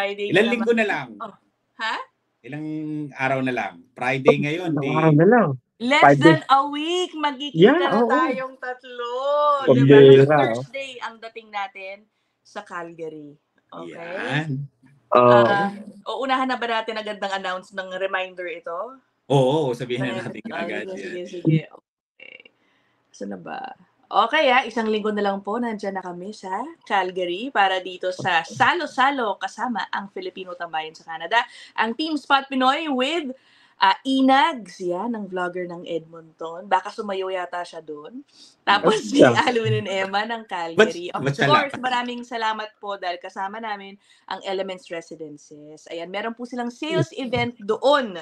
Friday Ilang na linggo na lang? Oh. Ha? Ilang araw na lang? Friday ngayon. Di, araw na lang. Less Five than a week. Magkikita Yeah, na oo. tayong tatlo. Diba? oh. Thursday ang dating natin sa Calgary. Okay? Yan. Oh, Ah, o unahan na ba natin agad ng announce ng reminder ito? Oo, sabihin na natin Ah, agad. Sige, sige, sige. Okay. Saan na ba? Okay ah, isang linggo na lang po nandyan na kami sa Calgary para dito sa Salo-Salo kasama ang Filipino Tambayan sa Canada. Ang Team Spot Pinoy with ah, Inags, yan, ang vlogger ng Edmonton. Baka sumayo yata siya doon. Tapos si. Alwin and Emma ng Calgary. Of course, maraming salamat po dahil kasama namin ang Elements Residences. Ayan, meron po silang sales event doon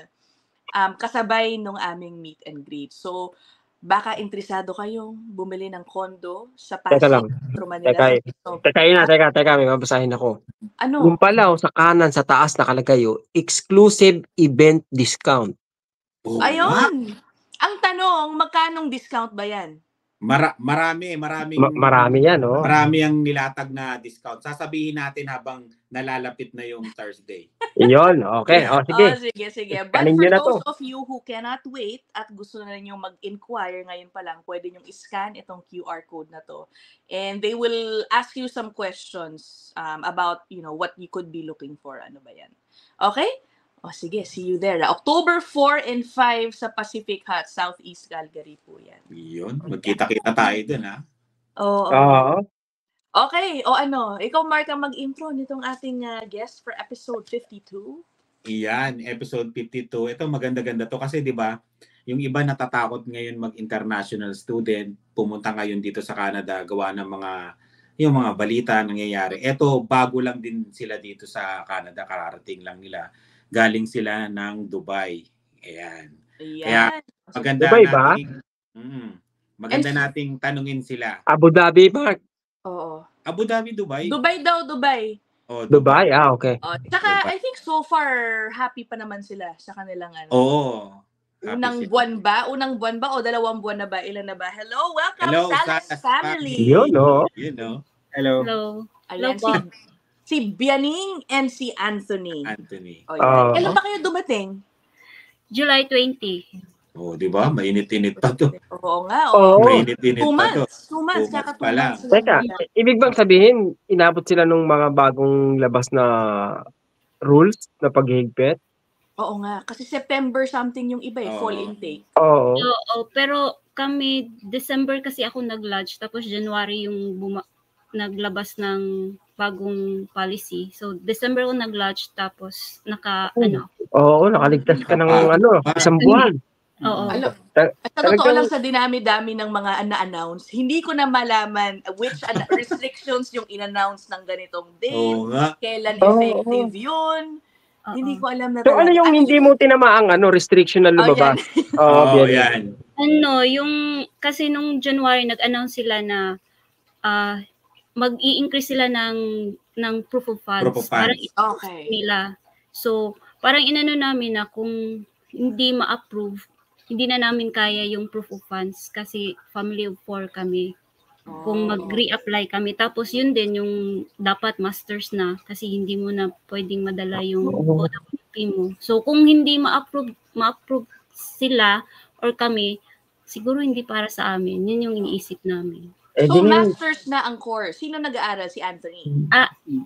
um, kasabay nung aming meet and greet. So, baka interesado kayong bumili ng kondo sa Pasig, Teka lang. Metro Manila. Teka, So, teka ina, teka, teka, may babasahin ako. ano? Yung pala, oh, sa kanan, sa taas nakalagay, oh, exclusive event discount. Nga. Ayun! Ang tanong, magkanong discount ba yan? Mara- marami, maraming Ma- marami yan, oh. marami ang nilatag na discount. Sasabihin natin habang nalalapit na yung Thursday. Iyon, okay. Oh, sige. Oh, sige, sige. But Kanin for na those to. of you who cannot wait at gusto na ninyong mag-inquire ngayon pa lang, pwede nyong scan itong QR code na to. And they will ask you some questions um, about, you know, what you could be looking for. Ano ba yan? Okay? O sige, see you there. October 4 and 5 sa Pacific Hut, Southeast Calgary po yan. Yun, magkita-kita tayo dun ha. Oo. Oo. Okay, o ano, ikaw Mark ang mag-intro nitong ating ah, guest for episode 52. Iyan, episode 52. Ito maganda-ganda to kasi 'di ba? Yung iba natatakot ngayon mag-international student, pumunta ngayon dito sa Canada, gawa ng mga yung mga balita nangyayari. Ito bago lang din sila dito sa Canada, kararating lang nila. Galing sila ng Dubai. Ayan. Ayan. Maganda Dubai ba? nating Mm, maganda And- nating tanungin sila. Abu Dhabi, Mark. Oo. Abu Dhabi, Dubai? Dubai daw, Dubai. Oh, Dubai, ah, okay. Oh, tsaka Dubai. I think so far happy pa naman sila sa kanilang ano. Oo. Happy Unang sila. buwan ba? Unang buwan ba o dalawang buwan na ba? Ilan na ba? Hello, welcome Hello, Salas Salas family. Yun, oh. You know, Hello. Hello. Hello si, si Bianing and si Anthony. Anthony. Oh. Kailan ba kayo dumating? July 20. Oh, 'di ba? Mainit-init pa 'to. Oo nga. Oo. Oo. Mainit-init Two pa 'to. months. Two months. Two months two pa lang. months. Teka, ibig bang sabihin, inabot sila nung mga bagong labas na rules na paghihigpit? Oo nga. Kasi September something yung iba eh. Oo. Fall intake. Oo. Oo, pero kami, December kasi ako nag-lodge, tapos January yung buma- naglabas ng bagong policy. So, December ko nag-lodge, tapos naka, Oh. ano, Oo, nakaligtas ka ng Ah. ano, isang buwan. oo. Alam, Ta- At sa totoo lang sa dinami-dami ng mga na-announce, hindi ko na malaman which an- restrictions yung in-announce ng ganitong date, nga. kailan effective yun. oo. Hindi ko alam na So ano yung hindi mo tinamaang ano, restriction na Oh, lumabas? Oo, Oo, yan. yan. Ano, yung, kasi nung January, nag-announce sila na ah mag-i-increase sila ng ng proof of funds. Proof of funds. Parang Okay. nila. So, parang inano namin na kung hindi ma-approve, hindi na namin kaya yung proof of funds kasi family of four kami. Kung Oh. mag-re-apply kami. Tapos yun din yung dapat masters na kasi hindi mo na pwedeng madala yung Oo. OWP mo. So, kung hindi ma-approve, ma-approve sila or kami, siguro hindi para sa amin. Yun yung iniisip namin. Eh, So, di nga- masters na ang course. Sino nag-aaral? Si Anthony?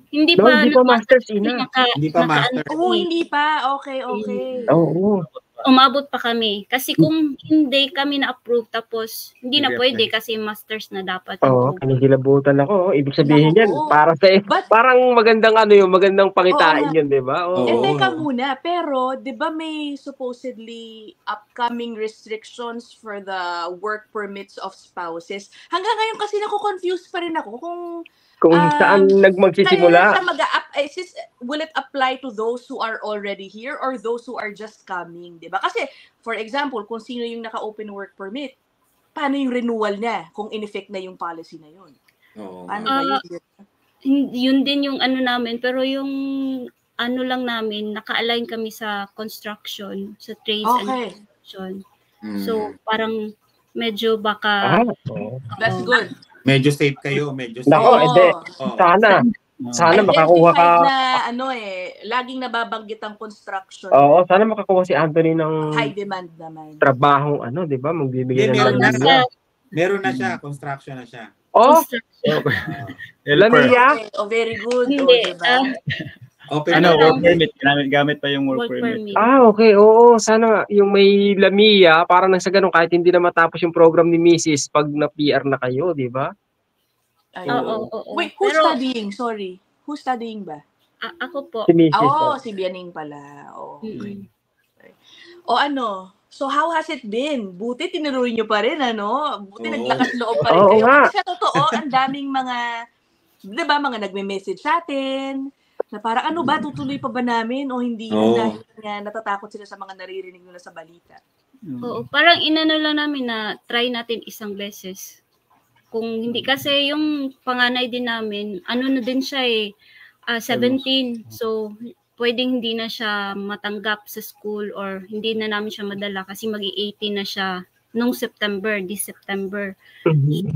Hindi No, pa, hindi pa masters ina. naka, Hindi pa naka- master. Oh, hindi pa. Okay, okay. Oo. Umabot pa kami. Kasi kung hindi kami na-approve tapos hindi na pwede kasi masters na dapat. Oo, yung- kinikilabutan ako. Ibig sabihin yan, para sa But- parang magandang ano yung magandang pangitain Oo yun, di ba? Oo. Eh, Oo. teka muna, pero, di ba may supposedly upcoming restrictions for the work permits of spouses? Hanggang ngayon kasi nako-confuse pa rin ako kung Kung Um, saan kaya nagmagsisimula. siya mag is this, will it apply to those who are already here or those who are just coming, di ba? Kasi, for example, kung sino yung naka-open work permit, paano yung renewal niya kung in-effect na yung policy na yun? Oo. Paano Ah, ba yun? Hin- yun din yung ano namin pero yung ano lang namin naka-align kami sa construction sa trades and Okay. construction Mm. so parang medyo baka Ah, oo. That's Oo. good. Medyo safe kayo, medyo safe. Nako, Oo. edi, Oo. sana. Sana makakuha ka. Na ano eh, laging nababanggit ang construction. Oo, sana makakuha si Anthony ng High demand naman. trabahong ano, di ba? Magbibigay Hindi, na meron na. Meron na siya, construction na siya. Oh. Okay, oh, very good. Hindi, Oh, diba? Ah, Open Ano, work permit, gamit, gamit pa yung work, work permit. permit. Ah, okay. Oo, sana yung may Lamia, parang nang sa ganun, kahit hindi na matapos yung program ni Mrs. pag na-PR na kayo, di ba? Oo, oo, oo. Wait, who's Pero, studying? Sorry. Who's studying ba? a- ako po. Si Mrs. Oh, oh. si Bianing pala. Oh, okay. O ano, so how has it been? Buti tinuloy nyo pa rin, ano? Buti Oo. naglakas loob pa rin Oo kayo. Kasi sa totoo, ang daming mga, di ba, mga nagme-message sa atin, na parang ano ba, tutuloy pa ba namin o hindi Oo. dahil nga natatakot sila sa mga naririnig nila sa balita. Mm. Oo, parang inano lang namin na try natin isang beses. Kung hindi kasi yung panganay din namin, ano na din siya eh, ah, 17. So, pwedeng hindi na siya matanggap sa school or hindi na namin siya madala kasi mag-18 na siya nung September, this September. Mhm.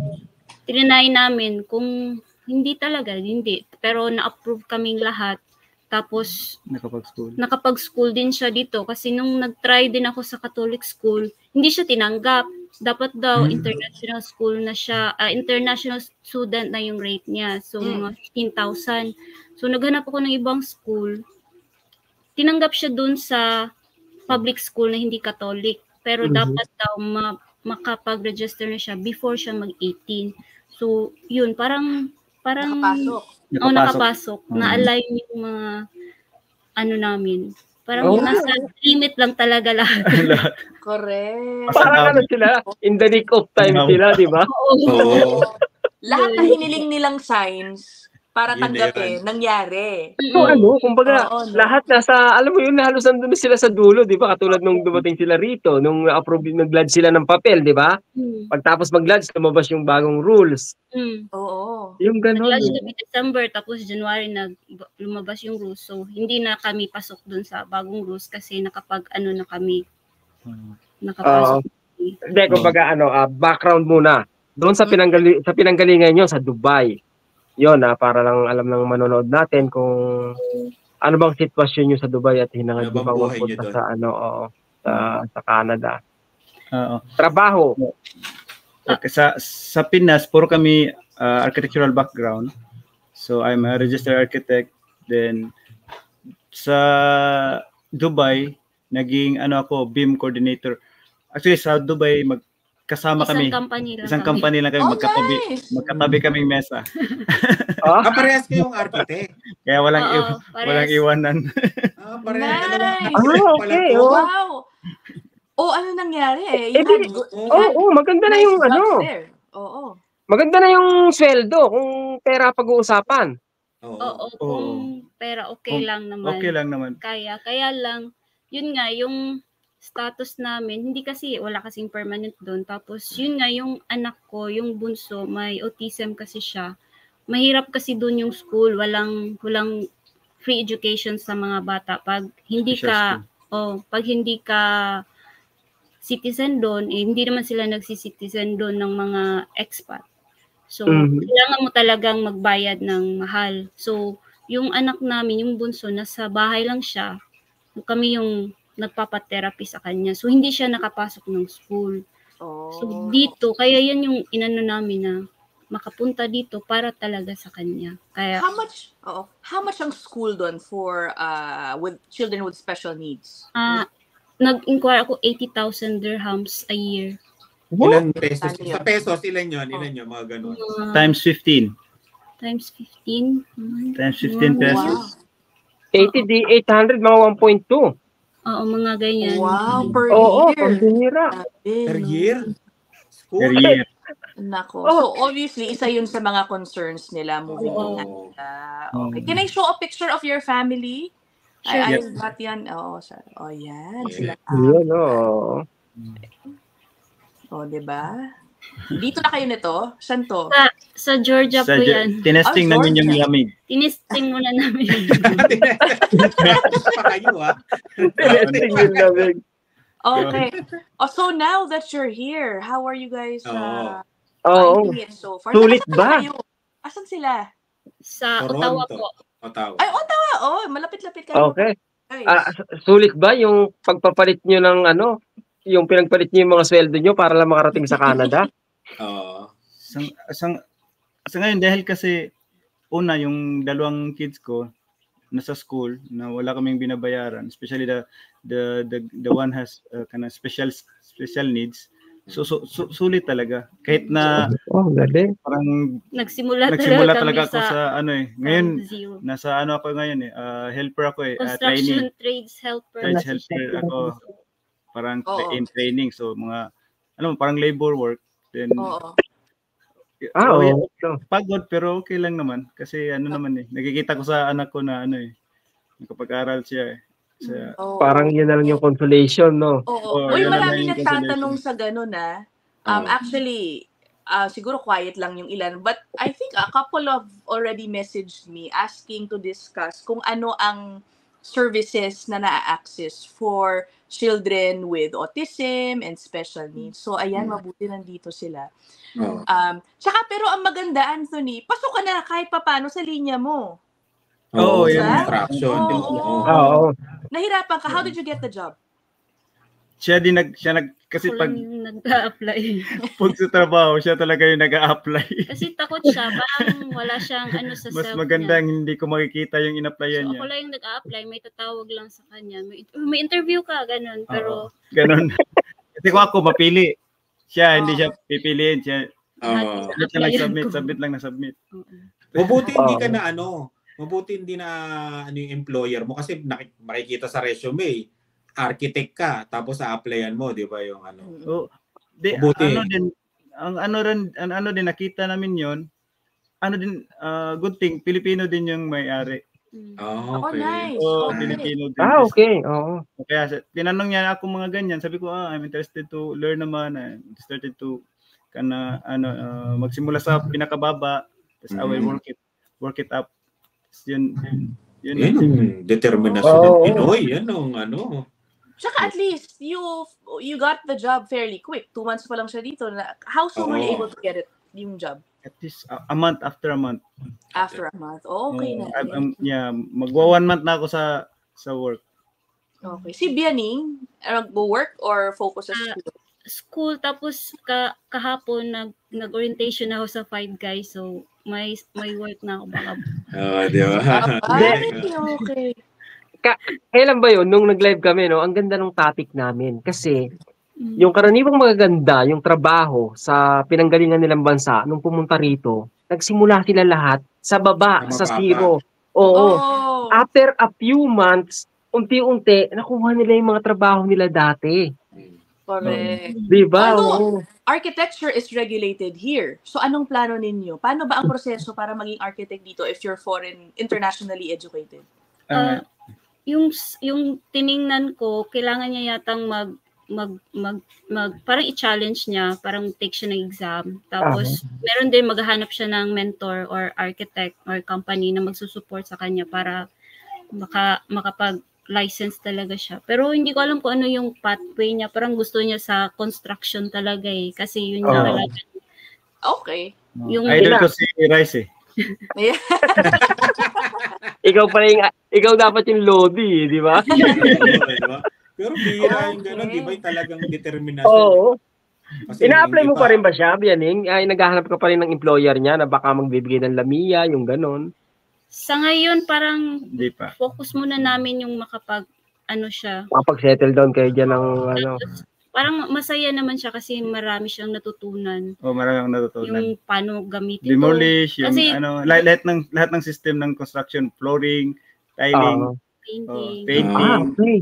Tinanay namin kung hindi talaga, hindi. Pero na-approve kaming lahat. Tapos, Nakapag-school. nakapag-school din siya dito kasi nung nag-try din ako sa Catholic school, hindi siya tinanggap. Dapat daw Hmm. international school na siya, ah, international student na yung rate niya. So, Hmm. mga 15,000. So, naghanap ako ng ibang school. Tinanggap siya dun sa public school na hindi Catholic. Pero Mhm. dapat daw ma- makapag-register na siya before siya mag-18. So, yun, parang, parang, Nakapasok. Oo, nakapasok. Mm. Na-align yung mga ano namin. Parang Oh. nasa limit lang talaga lahat. Correct. Parang ano sila, in the nick of time sila, di ba? Oo. Lahat na hiniling nilang signs para na tanggapin, nangyari. So ano, kumbaga, Oo, no? lahat nasa, alam mo yun, halos nandun na sila sa dulo, di ba? Katulad nung dumating sila rito, nung approve, nag-lodge sila ng papel, di ba? Mm. Pagtapos mag-lodge, lumabas yung bagong rules. Mm. Oo. Yung ganun. Nag-lodge kami December, tapos January nag lumabas yung rules. So, hindi na kami pasok dun sa bagong rules kasi nakapag ano na kami, Mm. nakapasok. Hindi, kumbaga, ano, ah, background muna. Doon sa, Mm. pinanggali, sa pinanggalingan nyo, sa Dubai. Yon na para lang alam ng manonood natin kung ano bang sitwasyon nyo sa Dubai at hinangad Ano nyo mapunta sa, ano, oo, sa, sa Canada. Oo. Trabaho. Okay, sa sa Pinas, puro kami uh, architectural background. So I'm a registered architect. Then sa Dubai, naging ano ako, BIM coordinator. Actually sa Dubai magkasama Isang kami. company lang Isang kami. company lang kami Oh, magkatabi. nice. Magkatabi kaming mesa. Ah, Ah, parehas kayong architect. Kaya walang Oo, i- parehas. walang iwanan. Ah, parehas. Nice. Ah, pala okay, oh. Wow. Oh, ano nangyari eh? You Eh, had Oo. Oo, oh, maganda na nice yung jobs ano. there. Oo. Maganda na yung sweldo kung pera pag-uusapan. Oo. Oo, Oo. kung pera okay Kung- lang naman. Okay lang naman. Kaya, kaya lang, yun nga, yung status namin, hindi kasi, wala kasing permanent doon. Tapos, yun nga, yung anak ko, yung bunso, may autism kasi siya. Mahirap kasi doon yung school, walang, walang free education sa mga bata. Pag hindi ka, oh, pag hindi ka citizen doon, eh, hindi naman sila nagsi-citizen doon ng mga expat. So, Mhm. kailangan mo talagang magbayad ng mahal. So, yung anak namin, yung bunso, nasa bahay lang siya. Kami yung nagpapatherapy sa kanya. So, hindi siya nakapasok ng school. Oh. So, dito, kaya yan yung inano namin na makapunta dito para talaga sa kanya. Kaya, How much? Oo. How much ang school doon for uh with children with special needs? ah nag-inquire ako 80,000 dirhams a year. Ilan pesos? Ano? Sa pesos, ilan yun? Ilan yun? Mga ganun. Mga Times 15. times 15. mm, Times 15 Wow. pesos. 80 di 800, mga 1.2. Oo, mga ganyan. Wow, per Oo, year. Grabe, Per no? year? School? Per year. Nako. Oh. So obviously, isa yun sa mga concerns nila moving to Oo. Canada. Okay. Can I show a picture of your family? Sure. I, I Yes. got yan. Oo, sorry. Oh, yan. Sila. Yun, oo. Oh, di ba? Dito na kayo nito? Saan to? Sa, sa Georgia Sa, po yan. tinesting Ah, namin yung lamig. Tinisting muna namin. Pa kayo. Tinesting yun namin. Okay. Oh, so now that you're here, how are you guys uh, Oo. finding it so far? Sulit ba? kayo? Asan sila? Sa Toronto. Ottawa po. Ottawa. Ay, Ottawa! Oh, malapit-lapit kayo. Okay. Ah, su- sulit ba yung pagpapalit nyo ng ano, yung pinagpalit nyo yung mga sweldo nyo para lang makarating sa Canada? Oo. Sa, sa, sa ngayon, dahil kasi, una, yung dalawang kids ko, nasa school, na wala kaming binabayaran, especially the the the, the one has uh, kind of special special needs. So, so, su- sulit talaga. Kahit na Oh, galing. parang Nagsimula, nagsimula talaga, talaga ako sa, sa, ano eh. Ngayon, zero. nasa ano ako ngayon eh, uh, helper ako eh, uh, Construction training. trades helper. Trades helper ako. Parang Oo. in training. So, mga, ano, parang labor work. Then, Oo. Ah, so, oo. yeah, pagod pero okay lang naman. Kasi ano naman eh, nakikita ko sa anak ko na ano eh, nakapag-aral siya eh. Sa, Oo. Parang yun na lang yung consolation, no? Oo. Oh, Uy, yun ang marami nagtatanong sa ganun ah. Um, Oo. actually, ah, siguro quiet lang yung ilan. But I think a couple of already messaged me asking to discuss kung ano ang services na na-access for children with autism and special needs. So, ayan, mabuti nandito sila. Um, tsaka, pero ang maganda, Anthony, pasok ka na kahit papano sa linya mo. Oo, yun. yung fraction. Oo. oo. Oo. Nahirapan ka. How did you get the job? siya din nag, siya nag, kasi Ako pag, nag-a-apply. pag sa trabaho, siya talaga yung nag-a-apply. Kasi takot siya. Parang wala siyang ano sa Mas self maganda niya. hindi ko makikita yung in-applyan So, niya. ako lang yung nag-a-apply. May tatawag lang sa kanya. May, may interview ka, ganun. Pero, Ganon. kasi kung ako mapili, siya, hindi Oo. siya pipiliin. Siya, Oo. submit lang nag-submit, submit lang na-submit. oo. Mabuti hindi ka na ano, mabuti hindi na ano yung employer mo kasi nakik- makikita sa resume, architect ka, tapos sa-applyan mo, di ba yung ano. So, di, Mabuti. ano din, ang ano rin, ang ano din, nakita namin yon ano din, ah, good thing, Pilipino din yung may-ari. Mm. Oh, Oh, okay. nice. So, Okay. Pilipino din. Ah, okay. Oo. Kaya sa- tinanong niya ako mga ganyan, sabi ko, ah, I'm interested to learn naman, I'm interested to kana ano ah, magsimula sa pinakababa, tapos I will Mhm. work it work it up. Tapos yun yun. Yan ang determinasyon ng Oo. Pinoy. Yan ang ano. Tsaka at least, you you got the job fairly quick. Two months pa lang siya dito. Na, how soon were you able to get it, yung job? At least a, a month after a month. After a month. Oh, okay na. Uh, I'm- I'm- yeah, magwa one month na ako sa sa work. Okay. Si Bianing, uh, nag-work or focus sa Ah, school? School, tapos ka, kahapon nag, nag-orientation ako sa Five Guys. So, may may work na ako. Baka, Oh, di ba? Ay, okay. Kailan ba yun? Nung nag-live kami, no? Ang ganda ng topic namin. Kasi, Mm. yung karaniwang magaganda, yung trabaho sa pinanggalingan nilang bansa, nung pumunta rito, nagsimula sila lahat sa baba, Sa zero. Oo. Oh. After a few months, unti-unti, nakuha nila yung mga trabaho nila dati. Correct. Di ba? Ano? Oo. Architecture is regulated here. So, anong plano ninyo? Paano ba ang proseso para maging architect dito if you're foreign, internationally educated? Uh, yung yung tiningnan ko, kailangan niya yatang mag mag mag, mag parang i-challenge niya, parang take siya ng exam. Tapos meron din maghahanap siya ng mentor or architect or company na magsusupport sa kanya para maka makapag license talaga siya. Pero hindi ko alam kung ano yung pathway niya. Parang gusto niya sa construction talaga eh. Kasi yun yung Oo. talaga. Okay. Yung- idol ko si Rice eh. Yeah. Ikaw pala yung, ikaw dapat yung Lodi, eh, di ba? Di ba? Pero bihira yung gano'n, di ba? Yung talagang determinasyon. Oo. Kasi Ina-apply mo pa rin ba siya, Bianing? Ay, naghahanap ka pa rin ng employer niya na baka magbibigay ng lamia, yung ganon. Sa ngayon, parang Hindi pa. focus muna namin yung makapag ano siya, Makapag-settle down kayo dyan ng ano. Parang masaya naman siya kasi marami siyang natutunan. Oh, marami akong natutunan. Yung paano gamitin Demolish, yung Kasi- ano, lahat, lahat ng lahat ng system ng construction, flooring, tiling, Oo. painting. Oh, paint. ah, okay.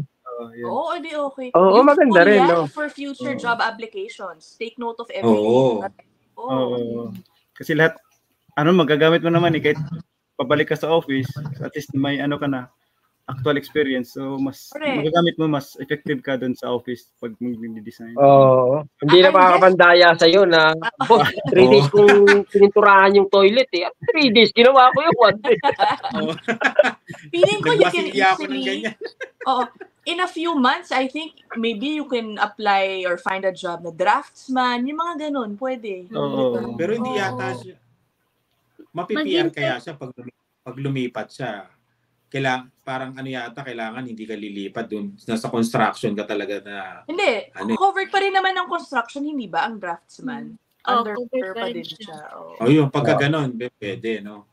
oh. Oo, edi okay. Oo, Useful maganda rin, no? For future Oo. job applications. Take note of everything. Oo. Oh. Oo. Kasi lahat, ano, magagamit mo naman eh, kahit pabalik ka sa office, at least may ano ka na, actual experience. So, mas, Correct. magagamit mo, mas effective ka dun sa office pag mag-design. Oo. Hindi na Ah, makakapandaya sa'yo na, boss, three days kong pininturahan yung toilet eh. At Three days, ginawa ko yung one day. Oo. Feeling ko you can easily, oo, in a few months, I think maybe you can apply or find a job na draftsman, yung mga ganun, pwede. Oo. Diba? Pero hindi Oo. yata siya, mapi-PR Mag-intern. kaya siya pag, pag lumipat siya. Kailangan, parang ano yata, kailangan hindi ka lilipat dun. Nasa construction ka talaga na, Hindi, Ano? covered pa rin naman ng construction, hindi ba, ang draftsman? Oh, Under covered pa pa rin din siya. oo. oh yun, pagka ganon, pwede, no?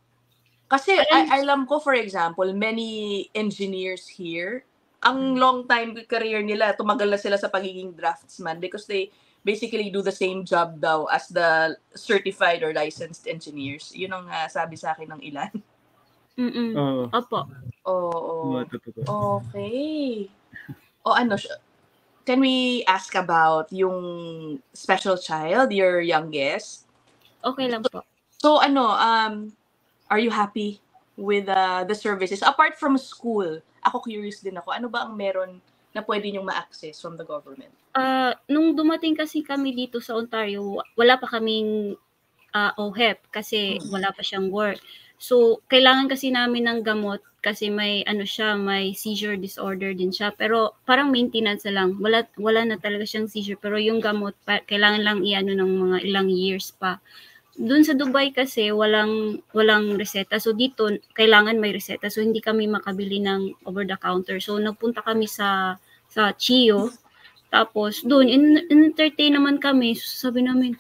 Kasi I, alam ko, for example, many engineers here, ang long time career nila, tumagal na sila sa pagiging draftsman because they basically do the same job daw as the certified or licensed engineers. Yun ang ah, sabi sa akin ng ilan. Mm-mm. Oo. Opo. Oo. Oo, totoo. Okay. O ano, can we ask about yung special child, your youngest? Okay lang po. So ano, um, are you happy with uh, the services? Apart from school, ako curious din ako, ano ba ang meron na pwede niyong ma-access from the government? Ah, nung dumating kasi kami dito sa Ontario, wala pa kaming ah, OHEP kasi Mm. wala pa siyang work. So, kailangan kasi namin ng gamot kasi may ano siya, may seizure disorder din siya. Pero parang maintenance na lang. Wala wala na talaga siyang seizure pero yung gamot pa, kailangan lang iano ng mga ilang years pa. Doon sa Dubai kasi walang walang reseta. So dito kailangan may reseta. So hindi kami makabili ng over the counter. So nagpunta kami sa sa Chio. Tapos doon in, entertain naman kami. So, sabi namin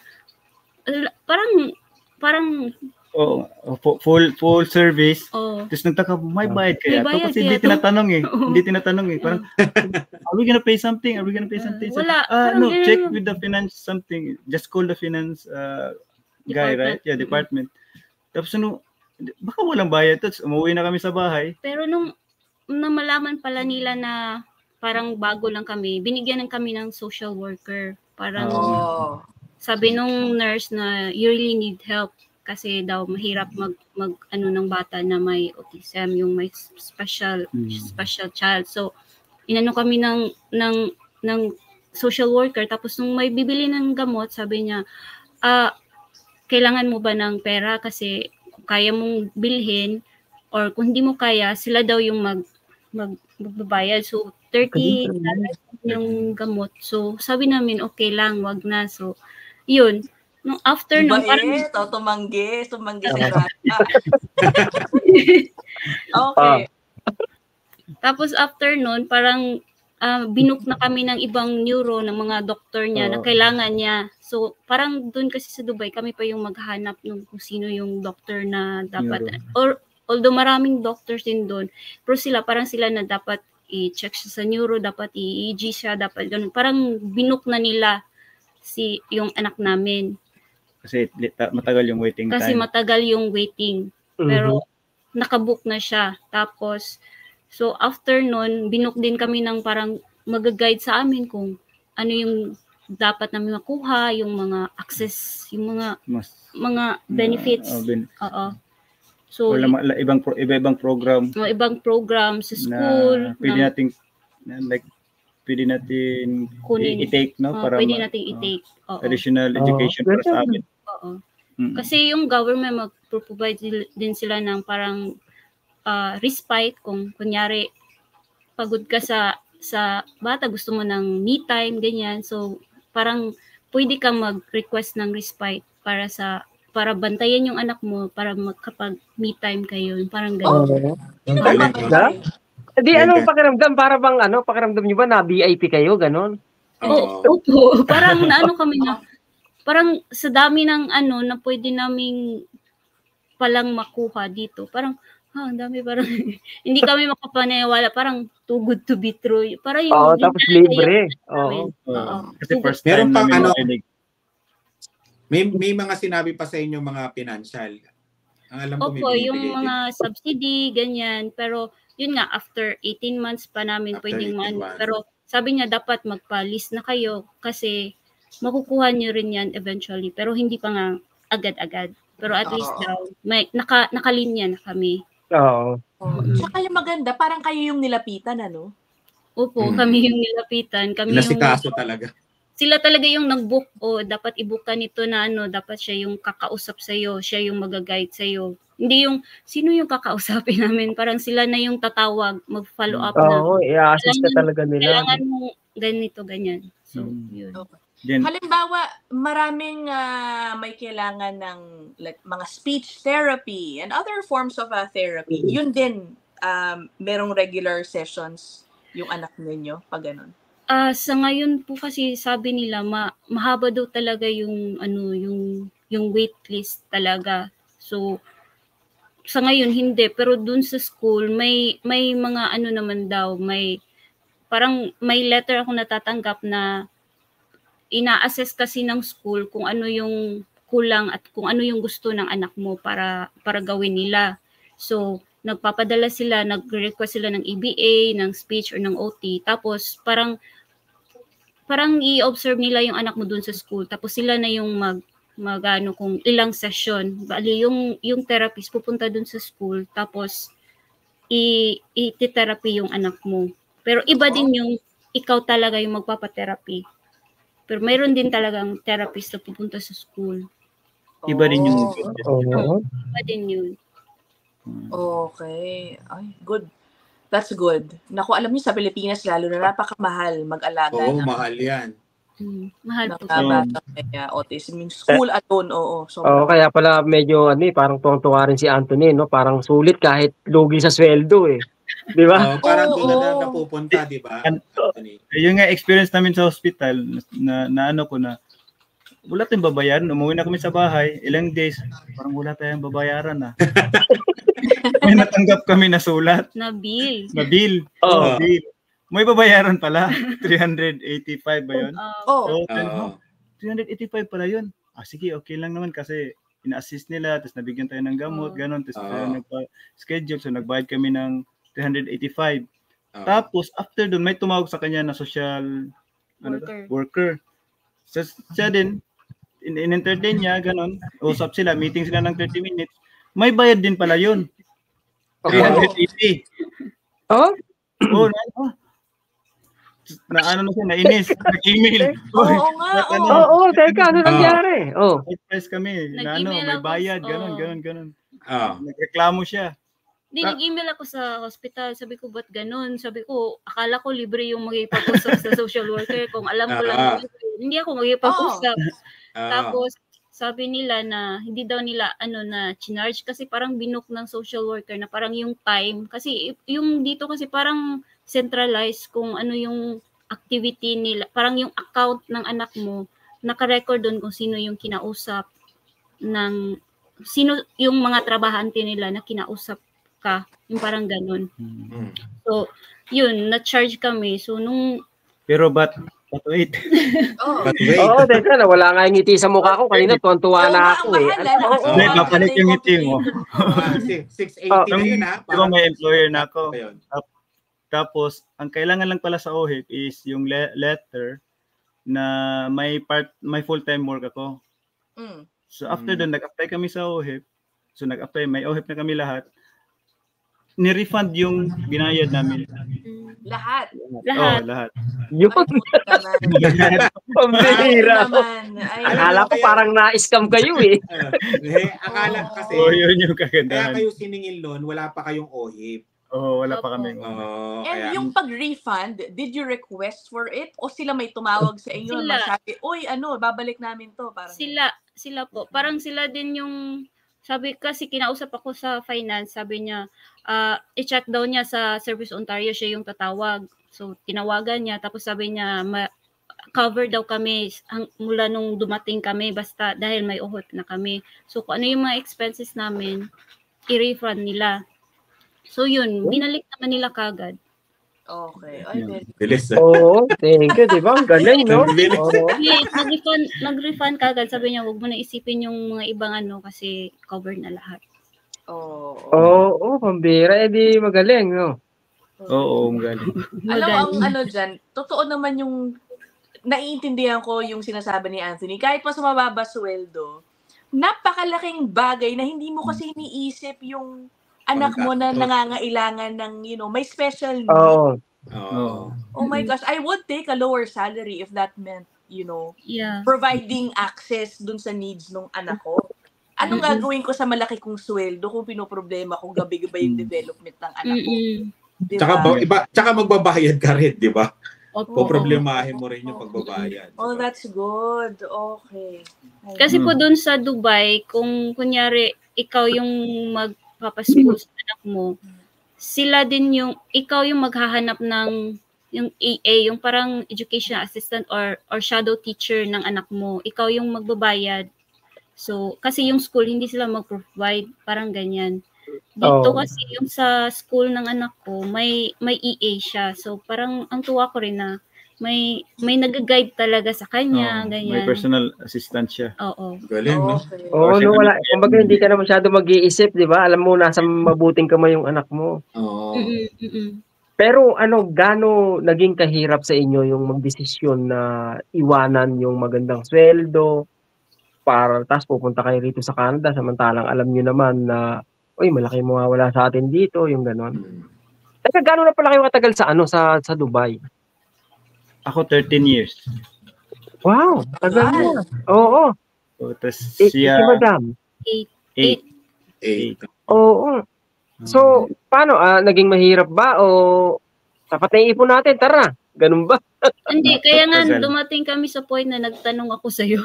"Ala, parang parang Oo, fu- full full service. oh Tapos nagtaka, may bayad kaya May to? bayad Kasi hindi to. tinatanong eh. Oo. Hindi tinatanong eh. Parang, are we gonna pay something? Are we gonna pay something? So, Wala, ah, parang no, ganun. check with the finance something. Just call the finance uh, guy, Department. right? Yeah, Mm. department. Tapos ano, baka walang bayad. Tapos umuwi na kami sa bahay. Pero nung namalaman pala nila na parang bago lang kami, binigyan ng kami ng social worker. Parang Oh. sabi nung nurse na you really need help kasi daw mahirap mag mag ano ng bata na may autism, yung may special Hmm. special child. So inano kami ng ng ng social worker tapos nung may bibili ng gamot, sabi niya, ah kailangan mo ba ng pera kasi kaya mong bilhin or kung hindi mo kaya, sila daw yung mag mag magbabayad. So 30 dollars yung gamot. So sabi namin okay lang, wag na. So yun. Nung after nung parang Bait, o tumanggi, tumanggi si. Rata. okay. Tapos after nun, parang ah, binook na kami ng ibang neuro ng mga doktor niya na Oo. kailangan niya. So parang doon kasi sa Dubai, kami pa yung maghanap ng kung sino yung doctor na dapat. Neuro. Or although maraming doctors din doon, pero sila parang sila na dapat i-check siya sa neuro, dapat i-EEG siya, dapat ganun. Parang binook na nila si yung anak namin Kasi matagal yung waiting kasi time. matagal yung waiting. Mhm. Pero nakabook na siya. Tapos, so after nun, binook din kami ng parang mag-guide sa amin kung ano yung dapat namin makuha, yung mga access, yung mga Mas, mga benefits. uh, ben- Oo. So, wala, ma- la- ibang pro- iba-ibang program mga ibang program sa school, na pwede na, nating na, like pwede natin Kunin. i-take no oh, para pwede nating i-take. Oo. additional education para sa amin. Oo. Mm. Kasi yung government mag-provide dil- din sila ng parang ah, respite kung kunyari pagod ka sa sa bata, gusto mo ng me time, ganyan. So, parang pwede kang mag-request ng respite para sa para bantayan yung anak mo para makapag me time kayo. Yung Parang ganyan. Oo. Yun Ang ba galing, ba? no? Di anong pakiramdam? Para bang ano, pakiramdam nyo ba na VIP kayo, ganon? Oo, Oo. opo. parang naano kami na parang sa dami ng ano na pwede naming palang makuha dito. Parang ha, ang dami parang hindi kami makapaniwala. Parang too good to be true. Parang yung Oo, tapos libre. Oo. Oo. Kasi first Meron time pang namin ano-. May, may mga sinabi pa sa inyo mga financial. Ang alam ko may Opo, yung binibigay din. mga subsidy, ganyan. Pero, yun nga, after 18 months pa namin After pwedeng 18 man. months. Pero, sabi niya, dapat magpa-list na kayo kasi makukuha niyo rin yan eventually. Pero, hindi pa nga agad-agad. Pero at least daw, may, naka, nakalinya na kami. Oo. Oh. Tsaka yung maganda, parang kayo yung nilapitan, ano? Opo, Mm. kami yung nilapitan. Kami yung Nasikaso talaga. sila talaga yung nag-book o dapat i-book ka nito na ano, dapat siya yung kakausap sa siya yung mag-guide sa Hindi yung sino yung kakausapin namin, parang sila na yung tatawag, mag-follow up na. Oo, i-assist ka talaga nila. Kailangan mo ganito ganyan. So, Mm. yun. Then, Halimbawa, maraming ah, may kailangan ng like, mga speech therapy and other forms of ah, therapy. Yun din, um, merong regular sessions yung anak ninyo, pag ganun. Ah, sa ngayon po kasi sabi nila ma mahaba daw talaga yung ano yung yung wait list talaga. So sa ngayon hindi pero dun sa school may may mga ano naman daw may parang may letter ako natatanggap na ina-assess kasi ng school kung ano yung kulang at kung ano yung gusto ng anak mo para para gawin nila. So nagpapadala sila, nag-request sila ng EBA, ng speech or ng OT. Tapos parang parang i-observe nila yung anak mo dun sa school. Tapos sila na yung mag magano kung ilang session. Bali yung yung therapist pupunta dun sa school tapos i i-therapy yung anak mo. Pero iba din yung ikaw talaga yung magpapa-therapy. Pero mayroon din talagang therapist na pupunta sa school. iba din yung Oh, Oo. Iba din yun. Okay. Ay, good. That's good. Naku, alam niyo sa Pilipinas, lalo na napakamahal mag-alaga Oo, ng, mahal yan. Mm, mahal ng po. mga batang may uh, autism. Yung school alone, oo. So, Oo, kaya pala medyo ano eh, parang tuwang-tuwa rin si Anthony, no? Parang sulit kahit lugi sa sweldo eh. Di ba? Oo, parang Oo, doon na, na oo. napupunta, di ba? Yung nga experience namin sa hospital na, na ano ko na wala tayong babayaran. Umuwi na kami sa bahay, ilang days, parang wala tayong babayaran na. May natanggap kami na sulat, Na bill. na bill. Oo. Na bill. May babayaran pala, 385 ba yun? Ah, oh, So, Oo. 385 pala yun. Ah, sige, okay lang naman kasi ina-assist nila, tapos nabigyan tayo ng gamot, Oo. ganun, tapos Oo. tayo nagpa-schedule, so nagbayad kami ng 385. Oo. Tapos, after doon, may tumawag sa kanya na social ano ba? Worker. worker. So, siya din, in- in-entertain niya, ganun. Usap sila, meeting sila ng 30 minutes. May bayad din pala yun. 380. Oh? Oh, na, oh. na ano na siya, nainis. Nag-email. oo Oy, nga, na- oo. ano, Oo, oh, teka, ano nangyari? Oh. Surprise kami. Na ano, may bayad, oo. ganun, ganun, ganun. Oo. Nagreklamo siya. Hindi, Ah. nag-email ako sa hospital. Sabi ko, ba't ganun? Sabi ko, akala ko libre yung magipag-usap sa social worker. Kung alam ko lang, Ah. hindi ako magipag-usap. Oo. Tapos, sabi nila na hindi daw nila ano na charge kasi parang binook ng social worker na parang yung time kasi yung dito kasi parang centralized kung ano yung activity nila parang yung account ng anak mo naka-record doon kung sino yung kinausap ng sino yung mga trabahante nila na kinausap ka yung parang ganun Mm. so yun na-charge kami so nung Pero but, but wait. Oo. But wait. Oo, teka, nawala nga yung ngiti sa mukha ko. Kanina, tuwan-tuwa na ako eh. Ano, ah, oo, ka babalik na yung ngiti mo. Ah, si- 680 Oh, na yun, ha? Di ba may employer na ako? Ayun. Tapos, ang kailangan lang pala sa OHIP is yung le- letter na may part may full-time work ako. Mm. So after Mm. doon nag-apply kami sa OHIP. So nag-apply, may OHIP na kami lahat. Ni-refund yung binayad namin. mm, Lahat. lahat Oh, lahat. Yun, pambihira. Akala ko Kaya- parang na-scam kayo eh. Eh, akala Oo. kasi, Oh, yun yung kaya kagandahan. kayo siningil noon, wala pa kayong OHIP. Oh, wala pa kami. Oo, And kaya, yung pag-refund, did you request for it? O sila may tumawag sa inyo Sila. na sabi, uy, ano, babalik namin to. Parang, sila sila po parang sila din yung sabi kasi kinausap ako sa finance sabi niya ah i-check daw niya sa Service Ontario siya yung tatawag. So tinawagan niya tapos sabi niya ma- cover daw kami hang, mula nung dumating kami basta dahil may uhot na kami. So kung ano yung mga expenses namin i-refund nila. So yun binalik naman nila kagad Okay. Ay, very good. bilis. ah. Oo, thank you, di ba? Ang galing, no? Ang bilis. Oo. Hindi, nag-refund, nag-refund kagad sabi niya wag mo na isipin yung mga ibang ano kasi cover na lahat Oo. Oo, oh, pambira. Eh di magaling, no? Oo, oh, galing. Alam mo, ang ano dyan, totoo naman yung, naiintindihan ko yung sinasabi ni Anthony, kahit pa sa mababa sweldo, napakalaking bagay na hindi mo kasi iniisip yung anak mo na nangangailangan ng, you know, may special need. Oo. Oo. Oh my gosh, I would take a lower salary if that meant, you know, Yeah. providing access dun sa needs ng anak ko. Anong Mm-mm. gagawin ko sa malaki kong sweldo kung pinoproblema kung gabi-gabi yung Mm. development ng anak ko? Mm-mm. Di Tsaka, ba? ba, iba, tsaka magbabayad ka rin, di ba? Opo. Poproblemahin mo rin yung pagbabayad. Oh, that's good. Okay. Kasi po Mm. doon sa Dubai, kung kunyari ikaw yung magpapaschool sa anak mo, sila din yung, ikaw yung maghahanap ng yung EA, yung parang education assistant or or shadow teacher ng anak mo. Ikaw yung magbabayad. So, kasi yung school, hindi sila mag-provide, parang ganyan. Dito Oo. kasi yung sa school ng anak ko, may may EA siya. So, parang ang tuwa ko rin na may may nag-guide talaga sa kanya, Oo, ganyan. may personal assistant siya. Oo. Galing, no? Okay. Oo, no, wala. Kumbaga, hindi ka na masyado mag-iisip, di ba? Alam mo, nasa mabuting kamay yung anak mo. Oo. Mm-mm. Pero ano, gaano naging kahirap sa inyo yung magdesisyon na iwanan yung magandang sweldo para tapos pupunta kayo rito sa Canada samantalang alam nyo naman na uy, malaki mawawala sa atin dito, yung gano'n. Mm. Teka, gaano na pala kayo katagal sa ano sa sa Dubai? Ako 13 years. Wow, tagal na. Oo, So, tas si, siya si Madam. Eight. 8. Eh, Oo. So, paano? ah, naging mahirap ba o dapat na ipon natin? Tara, ganun ba? Hindi, kaya nga dumating kami sa point na nagtanong ako sa'yo.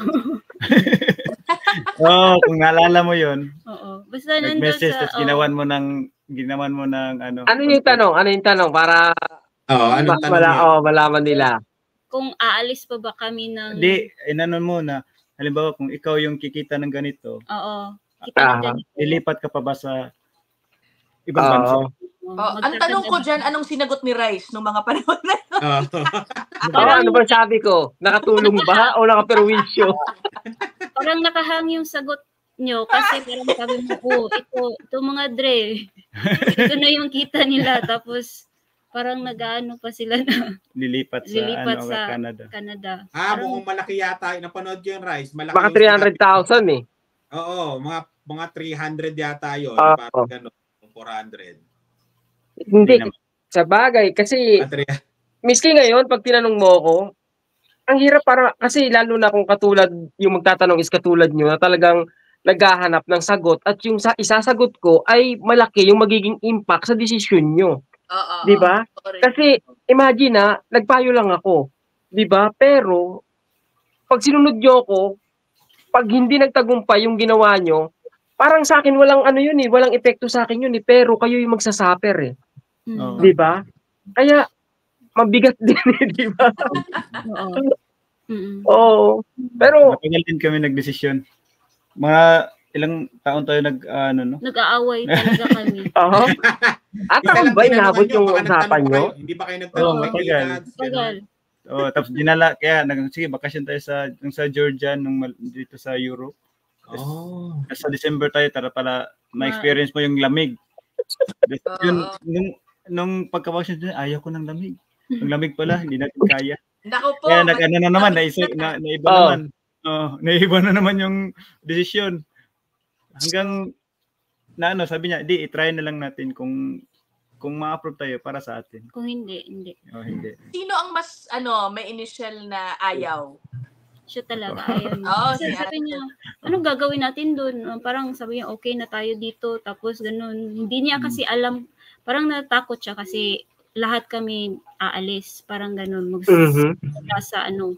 oh, kung naalala mo yon Oo. Basta nandun nag-message sa... at oo. ginawan mo ng ginawan mo ng ano. Ano yung tanong? Ano yung tanong? Para Oo, anong ma- tanong wala, niya? oh, malaman nila. kung aalis pa ba kami ng... Hindi, inanon mo na halimbawa kung ikaw yung kikita ng ganito, Oo. Kita Ah. na ganito. lilipat ka pa ba sa ibang Oo. bansa? Oh, ang tanong ko dyan, anong sinagot ni Rice nung mga panahon na Oo. Para ano ba sabi ko? Nakatulong ba o nakaperwisyo? Parang nakahang yung sagot nyo kasi parang sabi mo, oh, ito, ito mga dre. ito na yung kita nila. Tapos parang nag-ano pa sila na Lilipat sa Lilipat ano, sa- Canada. Canada. Ah, Parang- mukhang malaki yata. Napanood ko yung Rice. Malaki Mga yung 300,000 eh. Oo, mga mga 300 yata yun. Ah, parang gano'n. 400. Hindi. naman. Sa bagay, kasi Ah, 300. miski ngayon, pag tinanong mo ako, ang hirap para, kasi lalo na kung katulad, yung magtatanong is katulad nyo, na talagang naghahanap ng sagot at yung sa isasagot ko ay malaki yung magiging impact sa desisyon nyo. Oo. Di ba? Kasi imagine na, nagpayo lang ako. 'Di ba? Pero pag sinunod nyo ako, pag hindi nagtagumpay yung ginawa nyo, parang sa akin walang ano yun eh, walang epekto sa akin yun eh, pero kayo yung magsasuffer eh. Mm. 'Di ba? Kaya mabigat din eh, 'di ba? Oo. Oo. Pero Matagal din kami nagdesisyon. Mga ilang taon tayo nag ano no? Nag-aaway talaga kami. Oo. At Isa ako lang ba inabot yung usapan pa nyo? kayo. Hindi ba kayo nagtanong Oo. Kids? Tagal. Oh, tapos dinala kaya nag sige bakasyon tayo sa yung sa Georgia nung mal- dito sa Europe. Oh. Sa December tayo tara pala ma-experience mo yung lamig. Oo. yun nung nung pagkabakasyon din ayaw ko ng lamig. Ang lamig pala, hindi natin kaya. Naku po. Kaya nag ano na naman, naisip, na, naiba Oh. naman. Oh, naiba na naman yung desisyon. Hanggang na ano, sabi niya, di i-try na lang natin kung kung ma-approve tayo para sa atin. Kung hindi, hindi. O hindi. Sino ang mas, ano, may initial na ayaw? Siya talaga, ayaw. Oo, Kasi si sabi niya, anong gagawin natin doon? Parang sabi niya, okay na tayo dito. Tapos ganun. Hindi niya kasi alam, parang natakot siya kasi lahat kami aalis. Parang ganun. Mag Mhm. sa ano.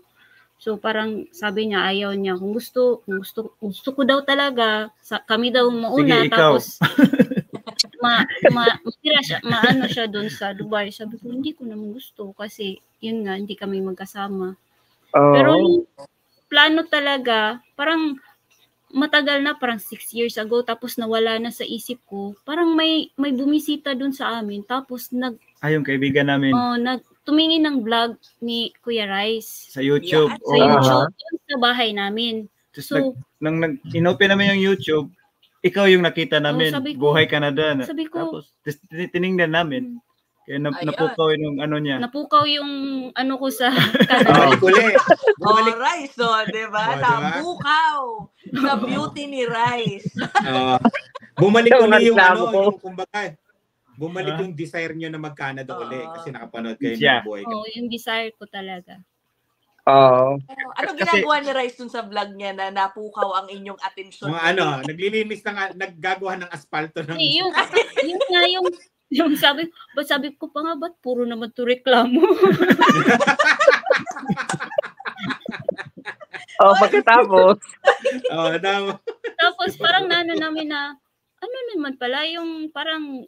So parang sabi niya ayaw niya kung gusto kung gusto gusto ko daw talaga sa kami daw mauna Sige, tapos ma ma matira siya maano siya doon sa Dubai. Sabi ko hindi ko naman gusto kasi yun nga hindi kami magkasama. Oo. Pero yung plano talaga, parang matagal na, parang six years ago, tapos nawala na sa isip ko. Parang may may bumisita dun sa amin, tapos nag, yung kaibigan namin oh, nag tumingin ng vlog ni Kuya Rice sa YouTube. Yeah, sa. YouTube dun sa bahay namin. Tapos So, nag, nang nag, inopen namin yung YouTube, ikaw yung nakita namin, sabi ko- buhay Canada. Na, sabi ko- tapos tiningnan namin, kaya na, Ayun. napukaw yung ano niya. napukaw yung ano ko sa uli. Oh, Bumalik. Rice, oh, di ba? Oh, di ba? Nabukaw. Sa beauty ni Rice. Ah, bumalik Yung uli yung ano, ko. yung kumbaga, bumalik Ah. yung desire nyo na mag-Canada uli Oo. kasi nakapanood kayo Siya. ng buhay. oh, yung desire ko talaga. Oo. Oh, Anong Kasi- ginagawa ni Rice dun sa vlog niya na napukaw ang inyong atensyon? Mga ano, naglilinis ng, naggagawa ng asfalto ng... Hindi, yung, yung nga yung, yung sabi, ba't sabi ko pa nga, ba't puro naman to reklamo? Oh, pagkatapos, Oh, tama. Tapos parang nano namin na, ano naman pala, yung parang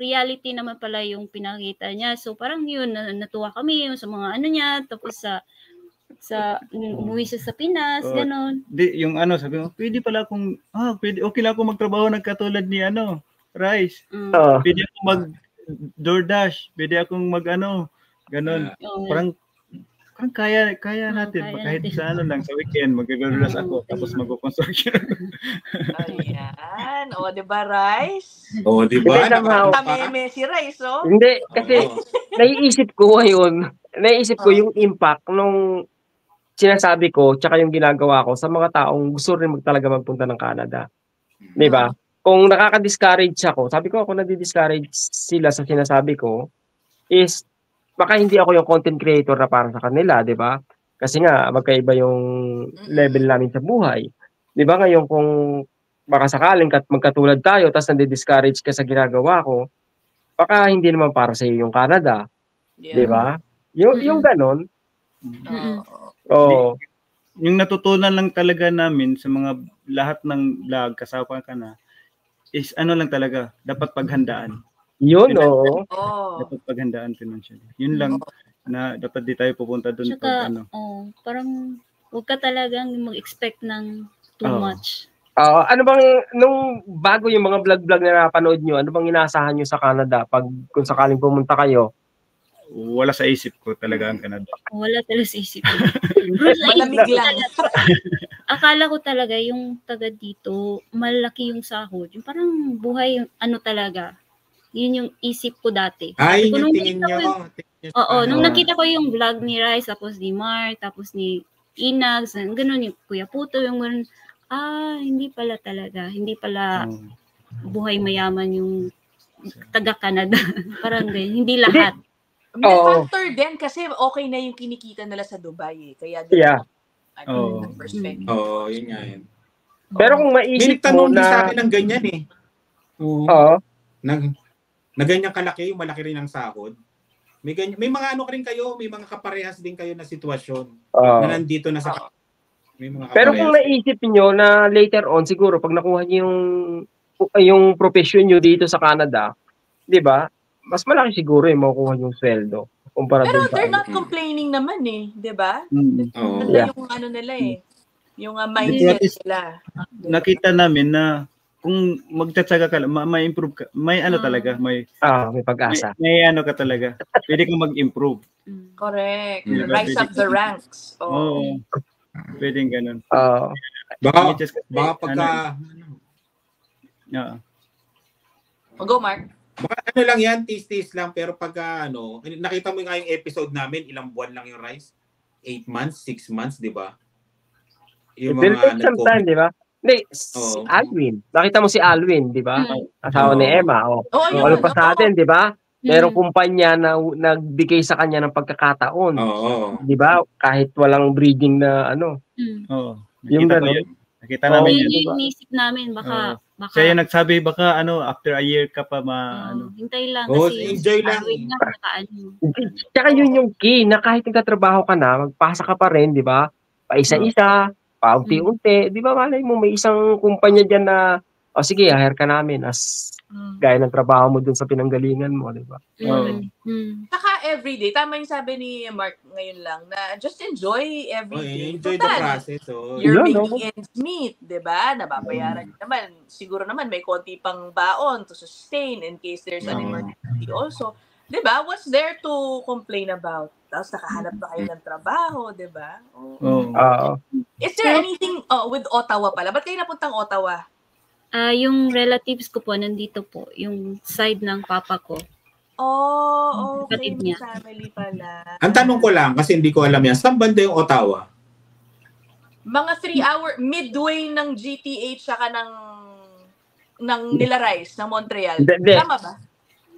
reality naman pala yung pinakita niya. So parang yun, na, natuwa kami yung sa mga ano niya, tapos sa sa umuwi siya sa Pinas, Oh. ganon. Di, yung ano, sabi mo, pwede pala akong, ah, pwede, okay lang ako magtrabaho ng katulad ni ano, Rice. Mm. oh, Pwede ako mag DoorDash, pwede akong mag ano, ganun. Oo. Parang, parang kaya, kaya Oo, natin. kaya kahit natin. sa ano lang, sa weekend, mag-DoorDash ako, tapos mag-construction. Ayan. O, di ba, Rice? Oh, di ba? Kami si Rice, oh. hindi, kasi naiisip ko ngayon, naiisip ko Oh. yung impact nung sinasabi ko, tsaka yung ginagawa ko sa mga taong gusto rin mag, talaga magpunta ng Canada. Di ba? Kung nakaka-discourage ako, sabi ko ako nadi-discourage sila sa sinasabi ko, is baka hindi ako yung content creator na para sa kanila, di ba? Kasi nga, magkaiba yung level namin sa buhay. Di ba ngayon kung baka sakaling kat magkatulad tayo, tapos nadi-discourage ka sa ginagawa ko, baka hindi naman para sa iyo yung Canada, Yeah. di ba? Yung, Mm-mm. yung ganon, Oo. oh, yung natutunan lang talaga namin sa mga lahat ng vlog, kasama ka na, is ano lang talaga, dapat paghandaan. Yun, oo. Oo. Dapat paghandaan financially. Yun lang na dapat di tayo pupunta doon pag ano. oh, parang huwag ka talagang mag-expect ng too Oo. much. Ah, ano bang nung bago yung mga vlog-vlog na napanood nyo, ano bang inaasahan nyo sa Canada pag kung sakaling pumunta kayo? Wala sa isip ko talaga ang Canada. Wala talaga sa isip ko. Malamig isip ko lang. talaga, akala ko talaga yung taga dito, malaki yung sahod. Yung parang buhay, ano talaga. Yun yung isip ko dati. Ay, ko, yung nung tingin nakita nyo. yung- tingin sa Oo, nung ano. nakita ko yung vlog ni Rice, tapos ni Mark, tapos ni Inags, ganun yung Kuya Puto, yung ganun, ah, hindi pala talaga. Hindi pala Oo. buhay mayaman yung taga Canada. parang ganyan. Hindi lahat. May Oo. factor din kasi okay na yung kinikita nila sa Dubai eh. Kaya doon Yeah. ano, perspective. Oo, yun nga yun. Pero kung May maisip mo nagtanong din sa na akin ng ganyan eh. Oo. Oo. Nag, na ganyan kalaki, yung malaki rin ang sahod. May, ganyan, may mga ano ka rin kayo, may mga kaparehas din kayo na sitwasyon oo. na nandito na sa... May mga Pero kung naisip nyo na later on siguro pag nakuha niyo yung yung profession nyo dito sa Canada, 'di ba? Mas malaki siguro yung makukuha yung sweldo kumpara Pero they're not complaining naman eh, 'di ba? Mm. Yeah. yung ano nila eh. Yung uh, mindset nila. Nakita namin na kung magtsatsaga ka, lang, ma- may improve ka, may ano Mm. talaga, may, Ah, may may, pag-asa. may ano ka talaga. Pwede kang mag-improve. Mm. Correct. Yeah, Rise up the ranks. Oo. Oh. Pwedeng ganun. Oo. Baka, Just baka pagka... ano, oo. Oh, Go, Mark. Baka ano lang yan, tis-tis lang, pero pagka ano, nakita mo nga yung episode namin, ilang buwan lang yung rice? Eight months, six months, di ba? It Yung will mga take some time, di ba? Hindi, si Oo. Alwin. Nakita mo si Alwin, di ba? Mm. Asawa ni Oo. Emma. Oh. Oh, Yung ano pa sa atin, di ba? Merong Mm. kumpanya na nagbigay sa kanya ng pagkakataon. Oo. Di ba? Kahit walang breeding na ano. Mm. Oo. Yung Nakita ko ganun. yun. Nakita Oo. namin Yun yun. diba? yung inisip namin, baka, baka, Siya yung nagsabi, baka ano, after a year ka pa ma, oh, ano. hintay lang Oo, kasi, enjoy lang. Alwin nga, nakaano. Tsaka yun yung key na kahit nagtatrabaho ka na, magpasa ka pa rin, di ba? Paisa-isa, paunti-unti. Di ba malay mo, may isang kumpanya dyan na, o sige, hire ka namin as Oh. gaya ng trabaho mo dun sa pinanggalingan mo, di ba? Mm. Mm. Saka everyday, tama yung sabi ni Mark ngayon lang, na just enjoy Oh, everyday. enjoy the Total, process. Oh. You're no? making ends meet, di ba? Nababayaran Mm. naman. Siguro naman may konti pang baon to sustain in case there's an Oo. emergency also. Di ba? What's there to complain about? Tapos nakahanap na kayo ng trabaho, di ba? Oh. Oo. Oo. Is there anything oh, with Ottawa pala? Ba't kayo napuntang Ottawa? Ah, yung relatives ko po, nandito po, yung side ng papa ko. Oh, okay. Niya. family pala. Ang tanong ko lang, kasi hindi ko alam yan, saan banda yung Ottawa? Mga three hour, midway ng GTH saka ng ng Nilarize, ng Montreal. Tama ba?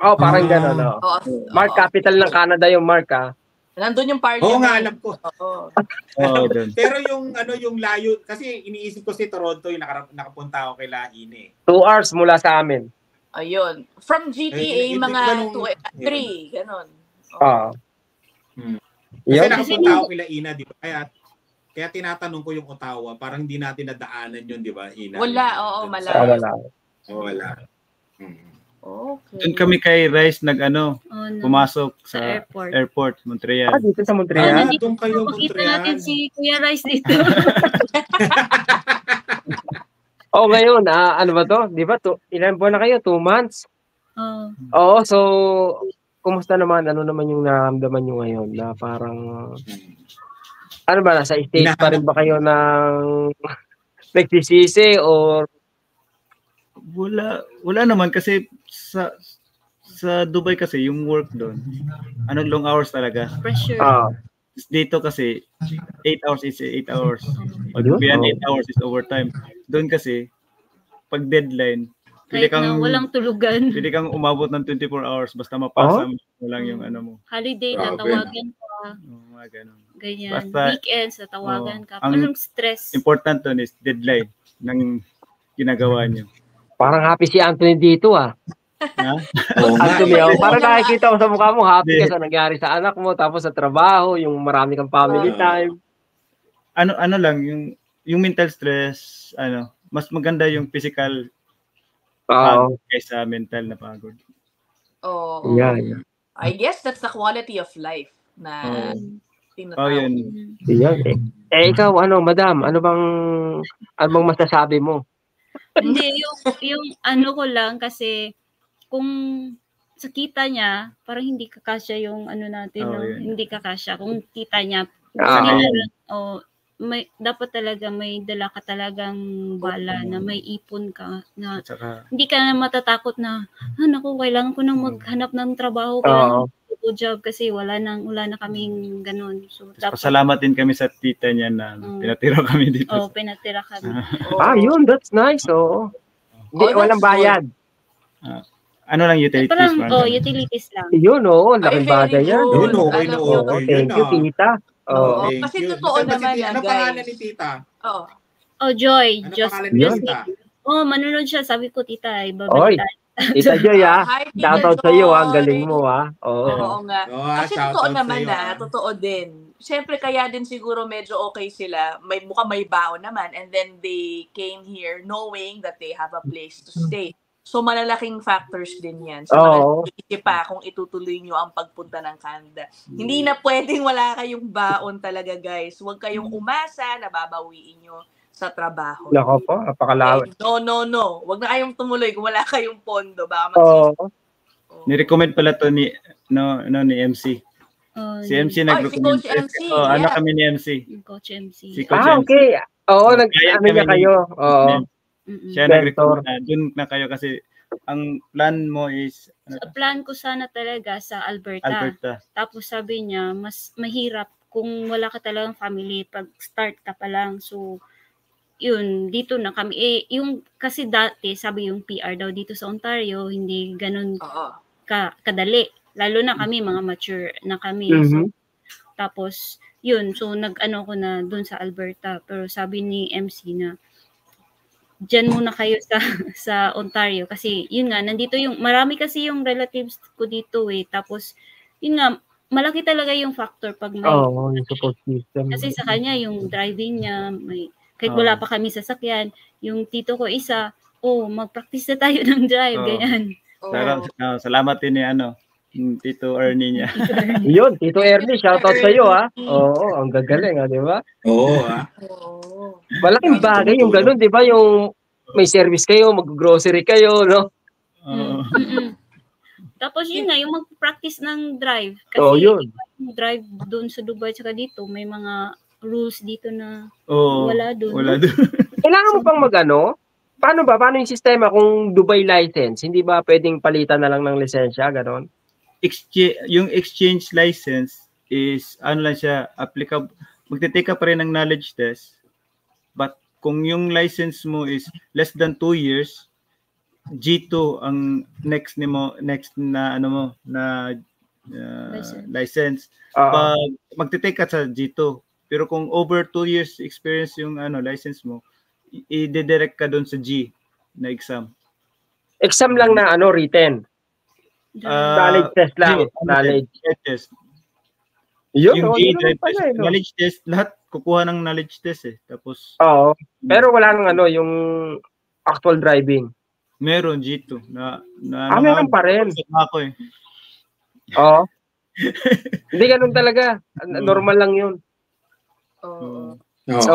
Oh, parang Ah. gano'n, no? Oo. Mark, oo. capital ng Canada yung Mark, ah. Nandun yung parliament. Oo nga, alam ko. Oo. Doon. Pero yung ano yung layo kasi iniisip ko si Toronto yung nakara- nakapunta ako kay Laine. Two hours mula sa amin. Ayun. From GTA, Eh, hindi- mga ganun- 2, 3, ganun. Oo. Ah. Hmm. Kasi Yun. nakapunta ako kay Ina, di ba? Kaya kaya tinatanong ko yung Ottawa, parang hindi natin nadaanan yun, di ba, Ina? Wala, oo, malayo. wala. Wala. Hmm. Okay. Doon kami kay Rice nag ano, Oh, no. pumasok sa sa airport. airport, Montreal. Ah, dito sa Ah, Montreal. nandito doon kayo, Makita Montreal. natin si Kuya Rice dito. Oh, ngayon, ah, ano ba to? Di ba? To, ilan buwan na kayo? Two months? oh. Oo, so, kumusta naman? Ano naman yung naramdaman nyo ngayon? Na parang, ano ba, nasa stage pa rin ba kayo ng nagsisisi or Wala wala naman kasi sa sa Dubai kasi yung work doon ano long hours talaga. Pressure. ah, Dito kasi 8 hours is 8 hours. Pag beyond oh. 8 hours is overtime. Doon kasi pag deadline, pwede Kahit na kang walang tulugan. pwede kang umabot ng 24 hours basta mapasa mo lang yung ano mo. Holiday, Grabe. tatawagan ka. Oh, mga ganun. Ganyan. Basta- Weekends, tatawagan Oo. ka. Ang- stress. Important doon is deadline ng ginagawa niyo. Parang happy si Anthony dito ah. Ha? Nga. Anthony, oh, parang nakikita ko sa mukha mo, happy ka sa nangyari sa anak mo, tapos sa trabaho, yung marami kang family Oo. time. Ano ano lang yung yung mental stress, ano, mas maganda yung physical pagod kaysa mental na pagod. Oo. Yeah, yeah. I guess that's the quality of life na tinatawag. Oh, yun. Eh, eh, ikaw, ano, madam, ano bang, ano bang masasabi mo? Hindi, yung, yung ano ko lang kasi kung sa kita niya, parang hindi kakasya yung ano natin, Oo, no? yun. hindi kakasya. Kung kita niya, Ah, sa Ayun. kita, oh, may, dapat talaga may dala ka talagang bala na may ipon ka na saka hindi ka na matatakot na, ah, naku, kailangan ko nang maghanap ng trabaho, kailangan Oo. Ko job kasi wala nang wala na kaming ganun. So, dapat, pasalamat din kami sa tita niya na Mm. pinatira kami dito. oh, pinatira kami. Oo. ah, yun, that's nice, oo. Hindi, Oh, walang bayad. Ano lang utilities Parang, man. oh, utilities lang. Yun, oo, Ay, laking bagay yan. Yun, okay na okay. Thank you, ah. tita. Oo. Thank Kasi you. totoo naman tita- na, Ano guys. pangalan ni tita? Oo. Oh, Joy. Ano Just, pangalan ni tita? oh, manunod siya. Sabi ko, tita, ibabalik tayo. Tita Joy, ah. Hi, Tita Shoutout sa iyo, ah. Galing mo, ah. Oo. Oo nga. Kasi shout totoo out naman sa'yo, na, ah. totoo din. Siyempre, kaya din siguro medyo okay sila. May mukhang may baon naman. And then they came here knowing that they have a place to stay. So, malalaking factors din yan. So, malalaking pa kung itutuloy nyo ang pagpunta ng Canada. Hindi na pwedeng wala kayong baon talaga, guys. Huwag kayong umasa na babawiin nyo sa trabaho. Nako po, napakalawin. Eh, no, no, no. Huwag na kayong tumuloy kung wala kayong pondo. Baka Oo. magsisi- Ni-recommend pala to ni no no ni MC. Oh, Si MC Ay, nag-recommend. si Coach MC, Oh, ano yeah. kami ni MC. Coach MC. Si Coach Ah, MC. okay. Oo, nag, Kaya ano niya kami kayo. Oo. Mm-mm. Siya nag-recommend na doon na kayo kasi ang plan mo is ano, Sa plan ko sana talaga sa Alberta. Alberta. Tapos sabi niya, mas mahirap kung wala ka talagang family pag start ka pa lang. So, yun, dito na kami. Eh, yung, kasi dati, sabi yung PR daw dito sa Ontario, hindi ganun Oo. ka, kadali. Lalo na kami, mga mature na kami. So, Mhm. tapos, yun, so nag-ano ko na dun sa Alberta. Pero sabi ni MC na, dyan muna kayo sa sa Ontario kasi yun nga nandito yung marami kasi yung relatives ko dito eh tapos yun nga malaki talaga yung factor pag may Oo, yung support system. kasi sa kanya yung driving niya may kahit wala pa kami sasakyan yung tito ko isa oh mag-practice na tayo ng drive Oo. ganyan oh, salamat din ni ano, Tito Ernie niya. Yun, Tito Ernie, shoutout sa iyo, ah. Oo, ang gagaling, ah, di ba? Oo, ah. Oo. Malaking bagay yung ganun, di ba? Yung may service kayo, mag-grocery kayo, no? Oo. Mm-mm. tapos yun nga yung mag-practice ng drive kasi Oo, yun. yung drive doon sa Dubai tsaka dito may mga rules dito na Oo. wala doon Wala doon. Kailangan mo pang mag-ano? Paano ba? Paano yung sistema kung Dubai license? Hindi ba pwedeng palitan na lang ng lisensya, ganon? Exchange, yung exchange license is ano lang siya, applicable. Magte-take ka pa rin ng knowledge test. But kung yung license mo is less than two years, G2 ang next ni mo next na ano mo na uh, License. license. Oo. Pag magte-take ka sa G2. Pero kung over 2 years experience yung ano license mo, i-direct ka doon sa G na exam. exam lang na ano, written. Knowledge test lang. G, ano, knowledge. test. Yun, yung oh, G yun drive test, eh, no? knowledge test, lahat kukuha ng knowledge test eh. Tapos Oo. Pero wala nang ano, yung actual driving. meron G2 na na Ah, meron pa rin. Ako eh. Oo. Hindi ganun talaga. Mm. Normal lang yun. Oo. Oo. So,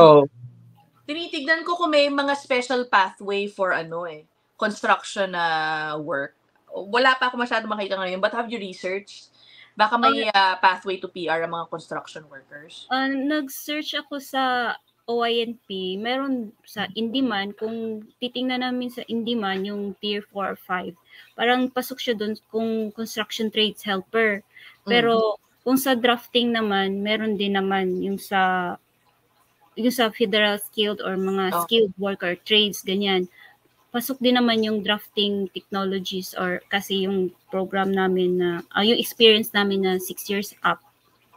Tinitignan ko kung may mga special pathway for ano eh, construction na work. Wala pa ako masyado makita ngayon, but have you researched? Baka may ah, pathway to PR ang mga construction workers. Ah, nag-search ako sa OINP, meron sa Indiman, kung titingnan namin sa Indiman, yung tier 4 or 5, parang pasok siya doon kung construction trades helper. Pero kung sa drafting naman, meron din naman yung sa yung sa federal skilled or mga Oh. skilled worker trades ganyan. Pasok din naman yung drafting technologies or kasi yung program namin na ah, yung experience namin na 6 years up.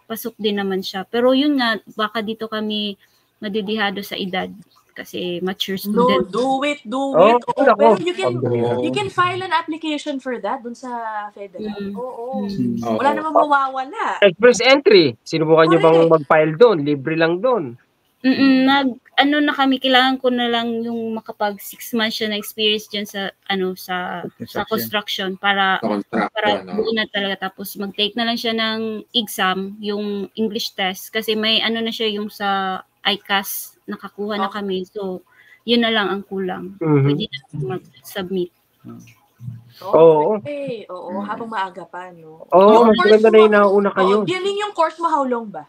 Pasok din naman siya. Pero yun nga baka dito kami madidihado sa edad kasi mature No, student. do it, do Oh, it. Ako. pero you can you can file an application for that dun sa federal. Mm. Oo. Mm. Oo. Wala namang mawawala. express entry. Sinubukan nyo bang mag-file doon? Libre lang doon. Mm, nag ano na kami kailangan ko na lang yung makapag six months siya na experience diyan sa ano sa sa Construction. construction para construction, para no? buo na talaga tapos mag-take na lang siya ng exam yung English test kasi may ano na siya yung sa ICAS nakakuha na Oh. kami so yun na lang ang kulang Mhm. pwede na mag-submit Oo. Okay. Oo, habang maaga pa, no? Oo, Yung mas maganda na yung nauna kayo. Oo, yan yung course mo, how long ba?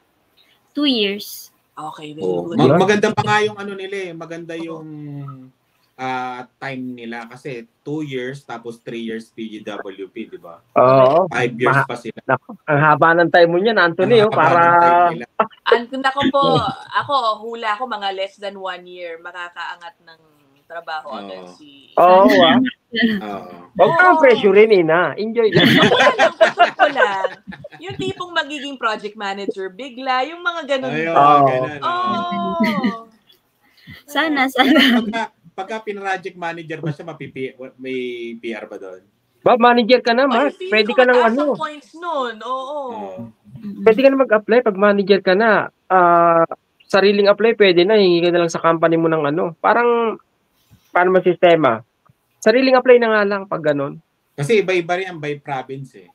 two years Okay, very Oo. good. Mag- maganda pa nga yung ano nila eh. Maganda yung ah, time nila kasi 2 years tapos 3 years PGWP, di ba? Oo. 5 years Ma- pa sila. Nako, ang haba ng time mo niyan, Anthony, Ang oh, haba para ng time nila. Ang nako po, ako, hula ko mga less than one year makakaangat ng trabaho agad si... Oo, ah. Oo. Huwag kang pressure rin, Ina. Enjoy lang. Ko lang. Yung tipong magiging project manager, bigla, yung mga ganun. Ayun, Oo. ganun. Oo. oo. sana sana Pagka, pinroject manager ba siya, mapipi, may PR ba doon? Ba, manager ka na, Mark. Pwede ka nang mataas ano. points nun. Oo. Oo. Pwede ka na mag-apply pag manager ka na. Ah, sariling apply, pwede na. Hingi ka na lang sa company mo ng ano. Parang, paano man sistema? Sariling apply na nga lang pag ganun. Kasi iba-iba rin ang by province eh.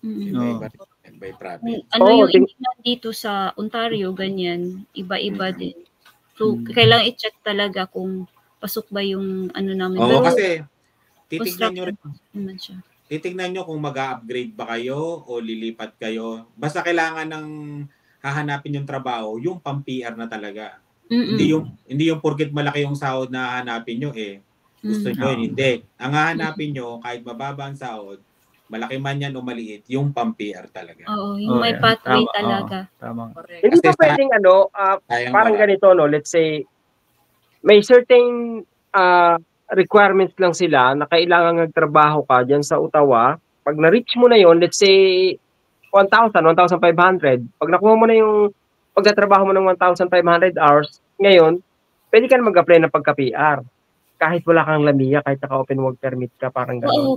Mm. Iba-iba rin by province. ano Oo, yung ting- Indian dito sa Ontario, ganyan, iba-iba Mm. din. So, Mm. kailangan i-check talaga kung pasok ba yung ano namin. Oo, Pero, kasi titignan nyo rin naman siya. titignan nyo kung mag-upgrade ba kayo o lilipat kayo. Basta kailangan ng hahanapin yung trabaho, yung pang-PR na talaga. Mm-mm. Hindi yung hindi yung porket malaki yung sahod na hahanapin nyo eh. Gusto Mm. nyo yun, hindi. Ang hahanapin nyo, kahit mababa ang sahod, malaki man yan o maliit, yung pang-PR talaga. Oo, yung Oh, may yeah. pathway Tama, talaga. Tama. Correct. Hindi ba pwedeng ano, Sayang parang wala. ganito, no? Let's say, may certain ah, requirements lang sila na kailangan nagtrabaho ka dyan sa Utawa. Pag na-reach mo na yon let's say, 1,000, 1,500. Pag nakuha mo na yung pagkatrabaho mo ng 1,500 hours, ngayon, pwede ka na mag-apply ng pagka-PR. Kahit wala kang lamiya, kahit naka-open work permit ka, parang gano'n. Oo,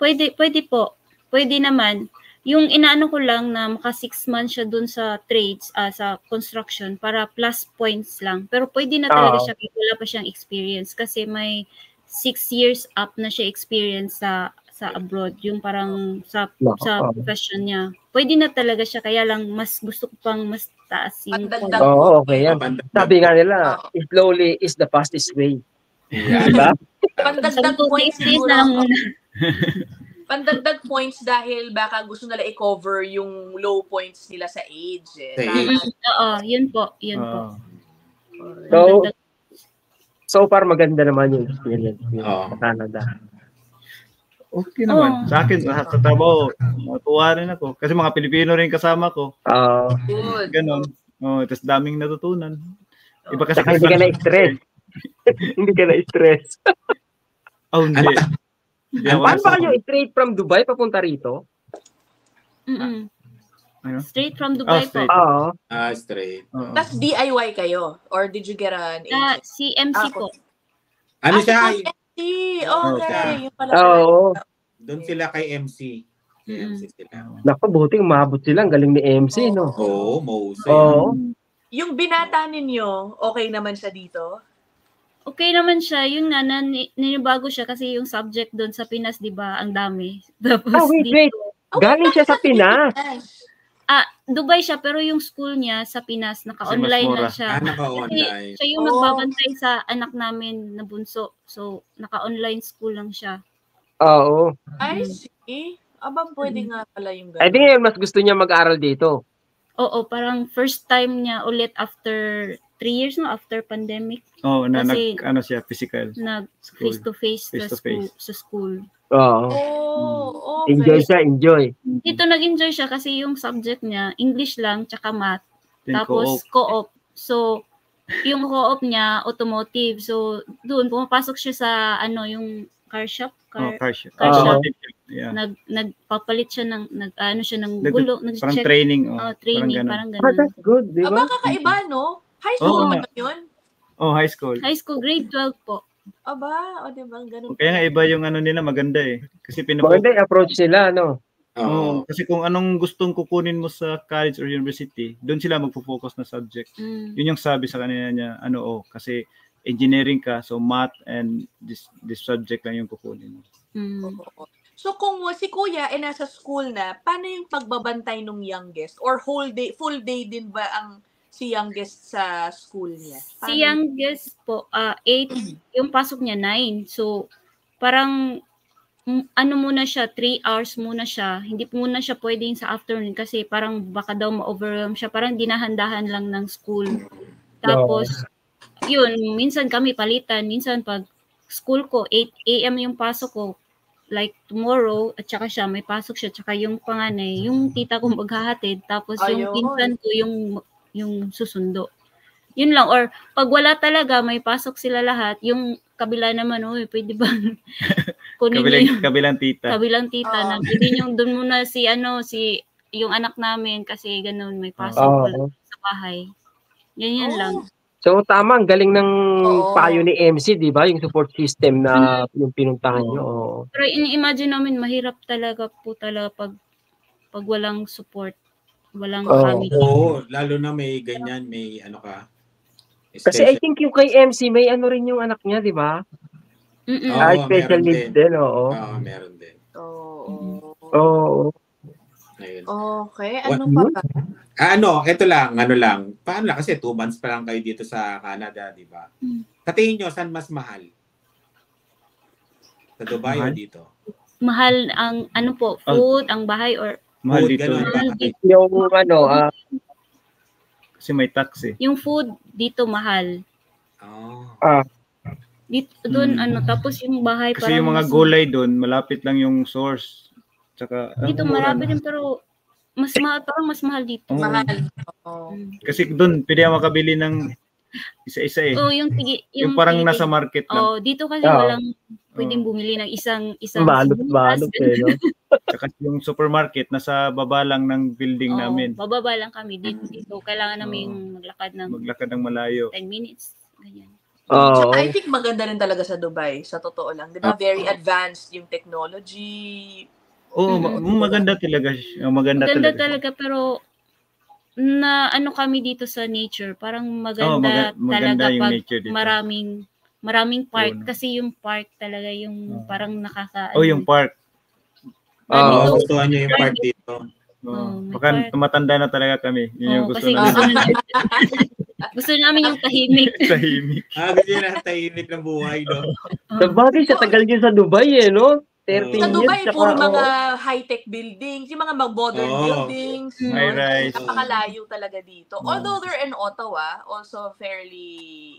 pwede, pwede po. Pwede naman. Yung inaano ko lang na maka six months siya dun sa trades, ah, sa construction, para plus points lang. Pero pwede na talaga Oo. siya kahit wala pa siyang experience kasi may six years up na siya experience sa sa abroad, yung parang sa Nako, sa oo. profession niya. Pwede na talaga siya, kaya lang mas gusto ko pang mas taas yung. Oo, okay yan. Sabi nga nila, slowly is the fastest way. Yeah. Diba? Pandagdag points na lang muna. Pandagdag points dahil baka gusto nila i-cover yung low points nila sa age. Eh. Sa age. Oo, yun po, yun po. Oo. So, So far, maganda naman yung experience niyo Oo. sa Canada. Okay naman. Oo. Sa akin, sa, sa trabaho, matuwa rin ako. Kasi mga Pilipino rin kasama ko. Uh, Good. Ganon. Oh, tapos daming natutunan. Iba kasi Saka hindi ka na-stress. hindi ka na-stress. Oh, hindi. Paano ba nasa- kayo straight from Dubai papunta rito? Mm-mm. Ano? Straight from Dubai straight. po. Oo. Ah, straight. Oo. Tapos DIY kayo? Or did you get an Ah, agency? CMC Ah, po. Ano Ah, siya? si MC. Okay. Yung pala. Oo. Doon sila kay MC. Kay Mm. MC sila. Naku, buti umabot sila. Ang galing ni MC, no? Oo, Mose. Oo. Yung binata ninyo, okay naman siya dito? Okay naman siya. Yung na, na ninibago siya kasi yung subject doon sa Pinas, di ba, ang dami. Tapos Oh, wait, dito, wait. Galing siya sa Pinas. ah, Dubai siya pero yung school niya sa Pinas, naka-online Kasi na siya. Ah, naka-online. Siya yung Oh. nagbabantay sa anak namin na bunso. So, naka-online school lang siya. Oo. I see. Aba, pwede nga pala yung I think yun, mas gusto niya mag-aral dito. Oo, parang first time niya ulit after three years no after pandemic Oo, na Kasi- nag, ano siya, physical. nag face to face sa Face to school face. sa school. Oo. Oh, okay. Enjoy siya, enjoy. Dito nag-enjoy siya kasi yung subject niya English lang tsaka math Then tapos co-op. co-op. So yung co-op niya automotive. So doon pumapasok siya sa ano yung car shop, Oh, car, car shop. car Oo. shop. Yeah. nag nagpapalit siya ng nag ano siya ng Nag- gulo, Parang nag-check training. Oh, oh, training Parang ganun. parang Ah, ganun. that's good, di Aba, ba? kakaiba, no? High school Oo ba nga. yun? Oh, high school. High school grade 12 po. Aba, o diba, ganun. Kaya nga iba yung ano nila, maganda eh. Kasi pinupo. Maganda yung approach nila, no? Oo. Oo, kasi kung anong gustong kukunin mo sa college or university, doon sila magfo-focus na subject. Mm. Yun yung sabi sa kanila niya, ano oh, kasi engineering ka, so math and this this subject lang yung kukunin mo. Mm. So kung si kuya ay nasa school na, paano yung pagbabantay ng youngest? Or whole day, full day din ba ang si youngest sa school niya? Paano- Si youngest po, ah 8, yung pasok niya 9. So, parang, mm, ano muna siya, 3 hours muna siya. Hindi muna siya pwedeng sa afternoon kasi parang baka daw ma-overwhelm siya. Parang dinahandahan lang ng school. Tapos, yun, minsan kami palitan. Minsan pag school ko, 8 a.m. yung pasok ko, like tomorrow, at saka siya, may pasok siya, tsaka yung panganay, yung tita ko maghahatid, tapos yung Ayun. pinsan ko, yung, yung susundo. Yun lang. Or pag wala talaga, may pasok sila lahat, yung kabila naman, uy, pwede ba kunin Kabilang, yung kabilang tita. kabilang tita Oo. na pwede niyo doon muna si ano, si yung anak namin kasi ganun, may pasok wala sa bahay. Yan yan Oh. lang. So, tama. Ang galing ng Oo. payo ni MC, di ba? Yung support system na yung pinuntahan nyo. Oo. Pero ini-imagine namin, mahirap talaga po talaga pag pag walang support, walang Oo. family. Oo, lalo na may ganyan, may ano ka. Kasi I think yung kay MC, may ano rin yung anak niya, di ba? Mm-mm. Oo, Ah, special meron needs din. din, oo. Oo, meron din. Oo. Oo. Okay, What ano pa ba? Ah, ano, ito lang, ano lang. Paano lang kasi two months pa lang kayo dito sa Canada, di ba? Hmm. Sa tingin nyo, saan mas mahal? Sa Dubai o Mahal? dito? Mahal ang ano po, food, ang bahay or Mahal Food, dito. ganun ba? Mahal dito. Yung ano, ah, Kasi may tax eh. yung food dito mahal. Oh. Dito doon Hmm. ano tapos yung bahay Kasi yung mga gulay doon, malapit lang yung source. Tsaka, ah, Dito marami din pero mas mahal parang mas mahal dito. Oo. Mahal. Mm. Kasi doon, pwede ka makabili ng isa-isa eh. Oh, yung tigi, yung, parang tigi- nasa market lang. Oh, dito kasi Oo. walang pwedeng bumili ng isang isang balot, balot eh, no? Tsaka yung supermarket, nasa baba lang ng building Oo, namin. bababa lang kami dito. dito. Kailangan namin maglakad ng Maglakad ng malayo. 10 minutes. Ganyan. Oo. Tsaka I think maganda rin talaga sa Dubai, sa totoo lang. Di ba? Very advanced yung technology. Oo, ma- maganda talaga. siya. Maganda, Maganda talaga. talaga pero na ano kami dito sa nature, parang maganda, maga- maganda talaga yung pag nature dito. maraming maraming park Oo. kasi yung park talaga yung Oo. parang nakaka Oh, yung park. Oo, Oo. Dito, gustuhan nyo yung part dito. Oh, Oo, may baka park. tumatanda na talaga kami. Yun yung Oo, gusto kasi namin. gusto, namin, gusto namin yung tahimik. Tahimik. Ah, gusto na tahimik ng buhay, no? Sa bagay, sa tagal din sa Dubai eh, no? 13 Sa years. Dubai, tsaka, puro mga high-tech buildings, yung mga modern Oo. buildings. Mm. no? High-rise. Napakalayo talaga dito. Oo. Although they're in Ottawa, also fairly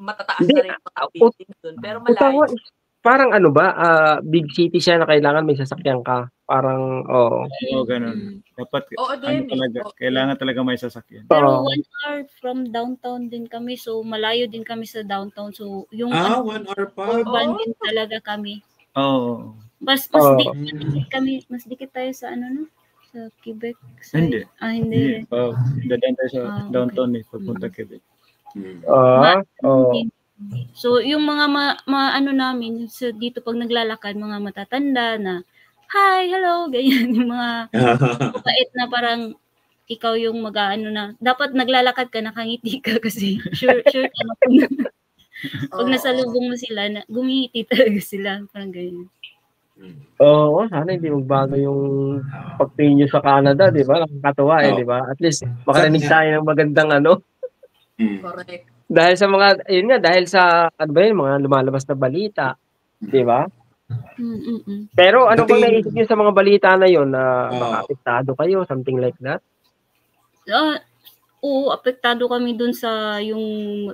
matataas Hindi, na rin yung mga buildings dun. Pero Ottawa malayo. is parang ano ba, ah, big city siya na kailangan may sasakyan ka. Parang, oo. Oo, Mm. ganun. Dapat, Oo ano eh. talaga, Oo. kailangan talaga may sasakyan. Pero Oo. one hour from downtown din kami, so malayo din kami sa downtown. So yung Ah, ano, one hour pa. urban Oh. din talaga kami. Oo. Mas mas Mm. dikit kami, mas dikit tayo sa ano no? Sa Quebec? Sa, Hindi. Ah, hindi. Hindi. Oh, dadaan tayo sa okay. downtown eh, papunta Quebec. Mm. Ah, oh. Hindi. So, yung mga ma, ma- ano namin, so dito pag naglalakad, mga matatanda na, hi, hello, ganyan, yung mga mabait na parang ikaw yung mag-ano na, dapat naglalakad ka, nakangiti ka kasi sure, sure ka na pag, Oo. nasa lubong mo sila, na, gumingiti talaga sila, parang ganyan. Mm. Oo, sana hindi magbago yung pagtingin nyo sa Canada, di ba? Nakakatuwa eh, di ba? At least makarinig tayo ng magandang ano. Mm. Correct. Dahil sa mga, yun nga, dahil sa, ano ba yun, mga lumalabas na balita, di ba? Mm, mm, mm. Pero ano bang naisip nyo sa mga balita na yun na Oo. makapiktado kayo, something like that? Ah, oo, apektado kami dun sa yung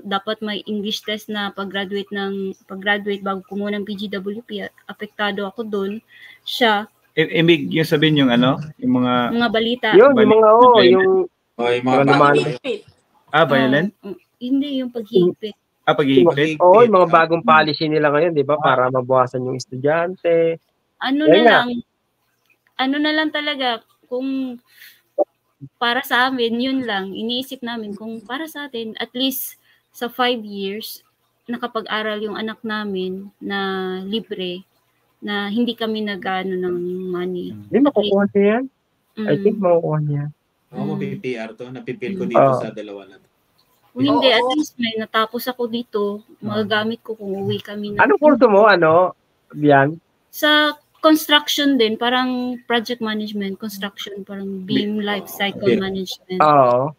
dapat may English test na pag-graduate ng pag-graduate bago kumuha ng PGWP. Apektado ako dun. Siya, I- ibig yung sabihin yung ano, yung mga mga balita. Yun, yung mga, oh, yung, Oh, yung mga Mga bago lumalabas. kayo. Higpit. ah violent, Ah, hindi, yung paghihigpit. ah paghihigpit. oo, yung mga bagong policy nila ngayon, di ba? Para mabawasan yung estudyante. Ano Ayun na nga. lang, ano na lang talaga, kung para sa amin, yun lang, iniisip namin kung para sa atin, at least sa five years, nakapag-aral yung anak namin na libre, na hindi kami nag-ano ng money. Hindi, makukuha niya yan. I Mm. think makukuha niya. Ako, PPR to. Napipil ko Mm. dito Oo. sa dalawa na to. Hindi, Oo. at least may natapos ako dito, magagamit ko kung uwi kami na. Anong kurso mo, ano, Bian? Sa construction din, parang project management, construction, parang beam life cycle Beam. management. Oo.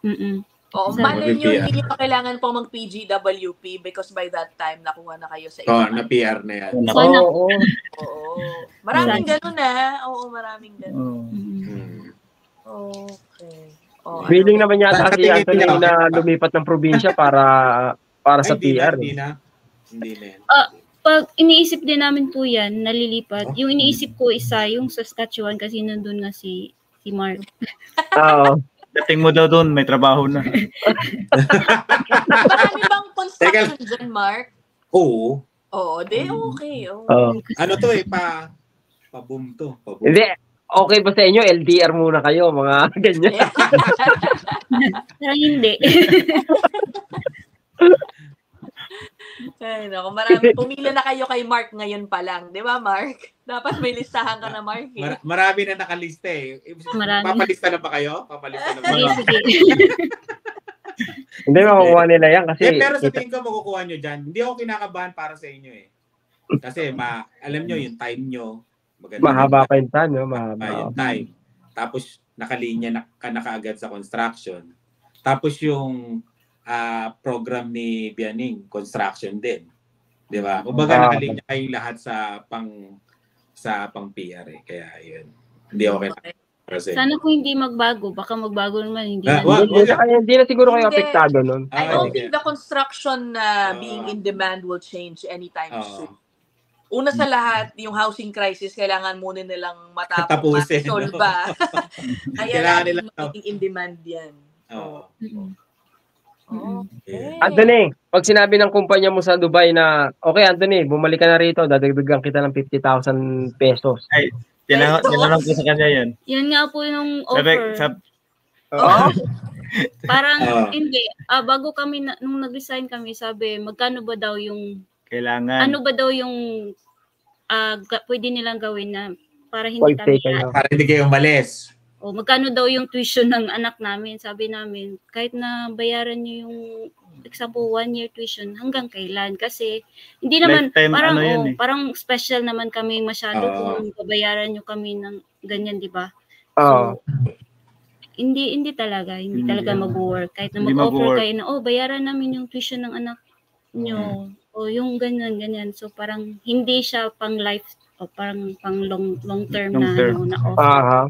Mm-mm. Oo, Sa- malay nyo, hindi nyo pa kailangan po mag-PGWP because by that time, nakuha na kayo sa Oh, ibang- na PR na yan. So, na- Oo. Oo. Maraming ganun na. Oo, maraming ganun. Oh. Mm-mm. Mm. Okay. Oh, Feeling ano- naman yata Sa si Anthony na lumipat ng probinsya para para sa Ay, hindi na, PR. hindi na. Hindi na yan. Pag iniisip din namin po yan, nalilipat. Oh. Yung iniisip ko isa, yung Saskatchewan kasi nandun nga si si Mark. Oo. Dating mo daw doon, may trabaho na. Marami bang construction dyan, Mark? Oo. Oo, di okay. Oo. Oo. Ano to eh, pa, pa-boom to. Pa-boom. Hindi, okay ba sa inyo? LDR muna kayo, mga ganyan. Parang hindi. Ay, naku, marami. Pumila na kayo kay Mark ngayon pa lang. Di ba, Mark? Dapat may listahan ka na, Mark. Eh. Mar- marami na nakalista eh. Marami. Papalista na ba kayo? Papalista na ba? sige, sige. Hindi, makukuha nila yan kasi Eh, pero sa tingin ko makukuha nyo dyan. Hindi ako kinakabahan para sa inyo eh. Kasi ma, alam nyo yung time nyo. Maganda mahaba pa yung time, no? Ah, Mahaba. yung time. Tapos nakalinya na, ka na kaagad sa construction. Tapos yung ah, program ni Bianing, construction din. 'Di ba? Kumbaga Ah. nakalinya kayo lahat sa pang sa pang PR eh. Kaya yun. Hindi ako Okay. sa inyo. Sana kung hindi magbago, baka magbago naman, hindi Ah, na. Hindi, hindi, hindi na siguro kayo Hindi. apektado nun. I Ah, don't think the construction na Ah. being in demand will change anytime Oo. soon. Una sa lahat, yung housing crisis, kailangan muna nilang matapos, Tapusin, no? masolba. Kaya Kailangan laging nila- magiging in demand yan. Oo. Mm-mm. Okay. Anthony, pag sinabi ng kumpanya mo sa Dubai na, okay Anthony, bumalik ka na rito, dadagdagan kita ng 50,000 pesos. Tinanong, Pesos? tinanong ko sa kanya yun. Yan nga po yung Sabi, offer. sab, Oo. Parang, Ah. hindi. Ah, bago kami, na, nung nag-resign kami, sabi, magkano ba daw yung, kailangan. ano ba daw yung ah, ga- pwede nilang gawin na para hindi Qualify kami. Para hindi kayo umalis. O magkano daw yung tuition ng anak namin? Sabi namin, kahit na bayaran niyo yung example, one year tuition, hanggang kailan? Kasi, hindi naman, Lifetime parang, ano oh, eh. parang special naman kami masyado Oo. kung babayaran niyo kami ng ganyan, di ba? Oo. hindi hindi talaga hindi Hindi. talaga mag-work kahit na mag-offer kayo na oh bayaran namin yung tuition ng anak nyo o yung ganyan ganyan so parang hindi siya pang life o parang pang long long term Long na term. ano, na offer Aha.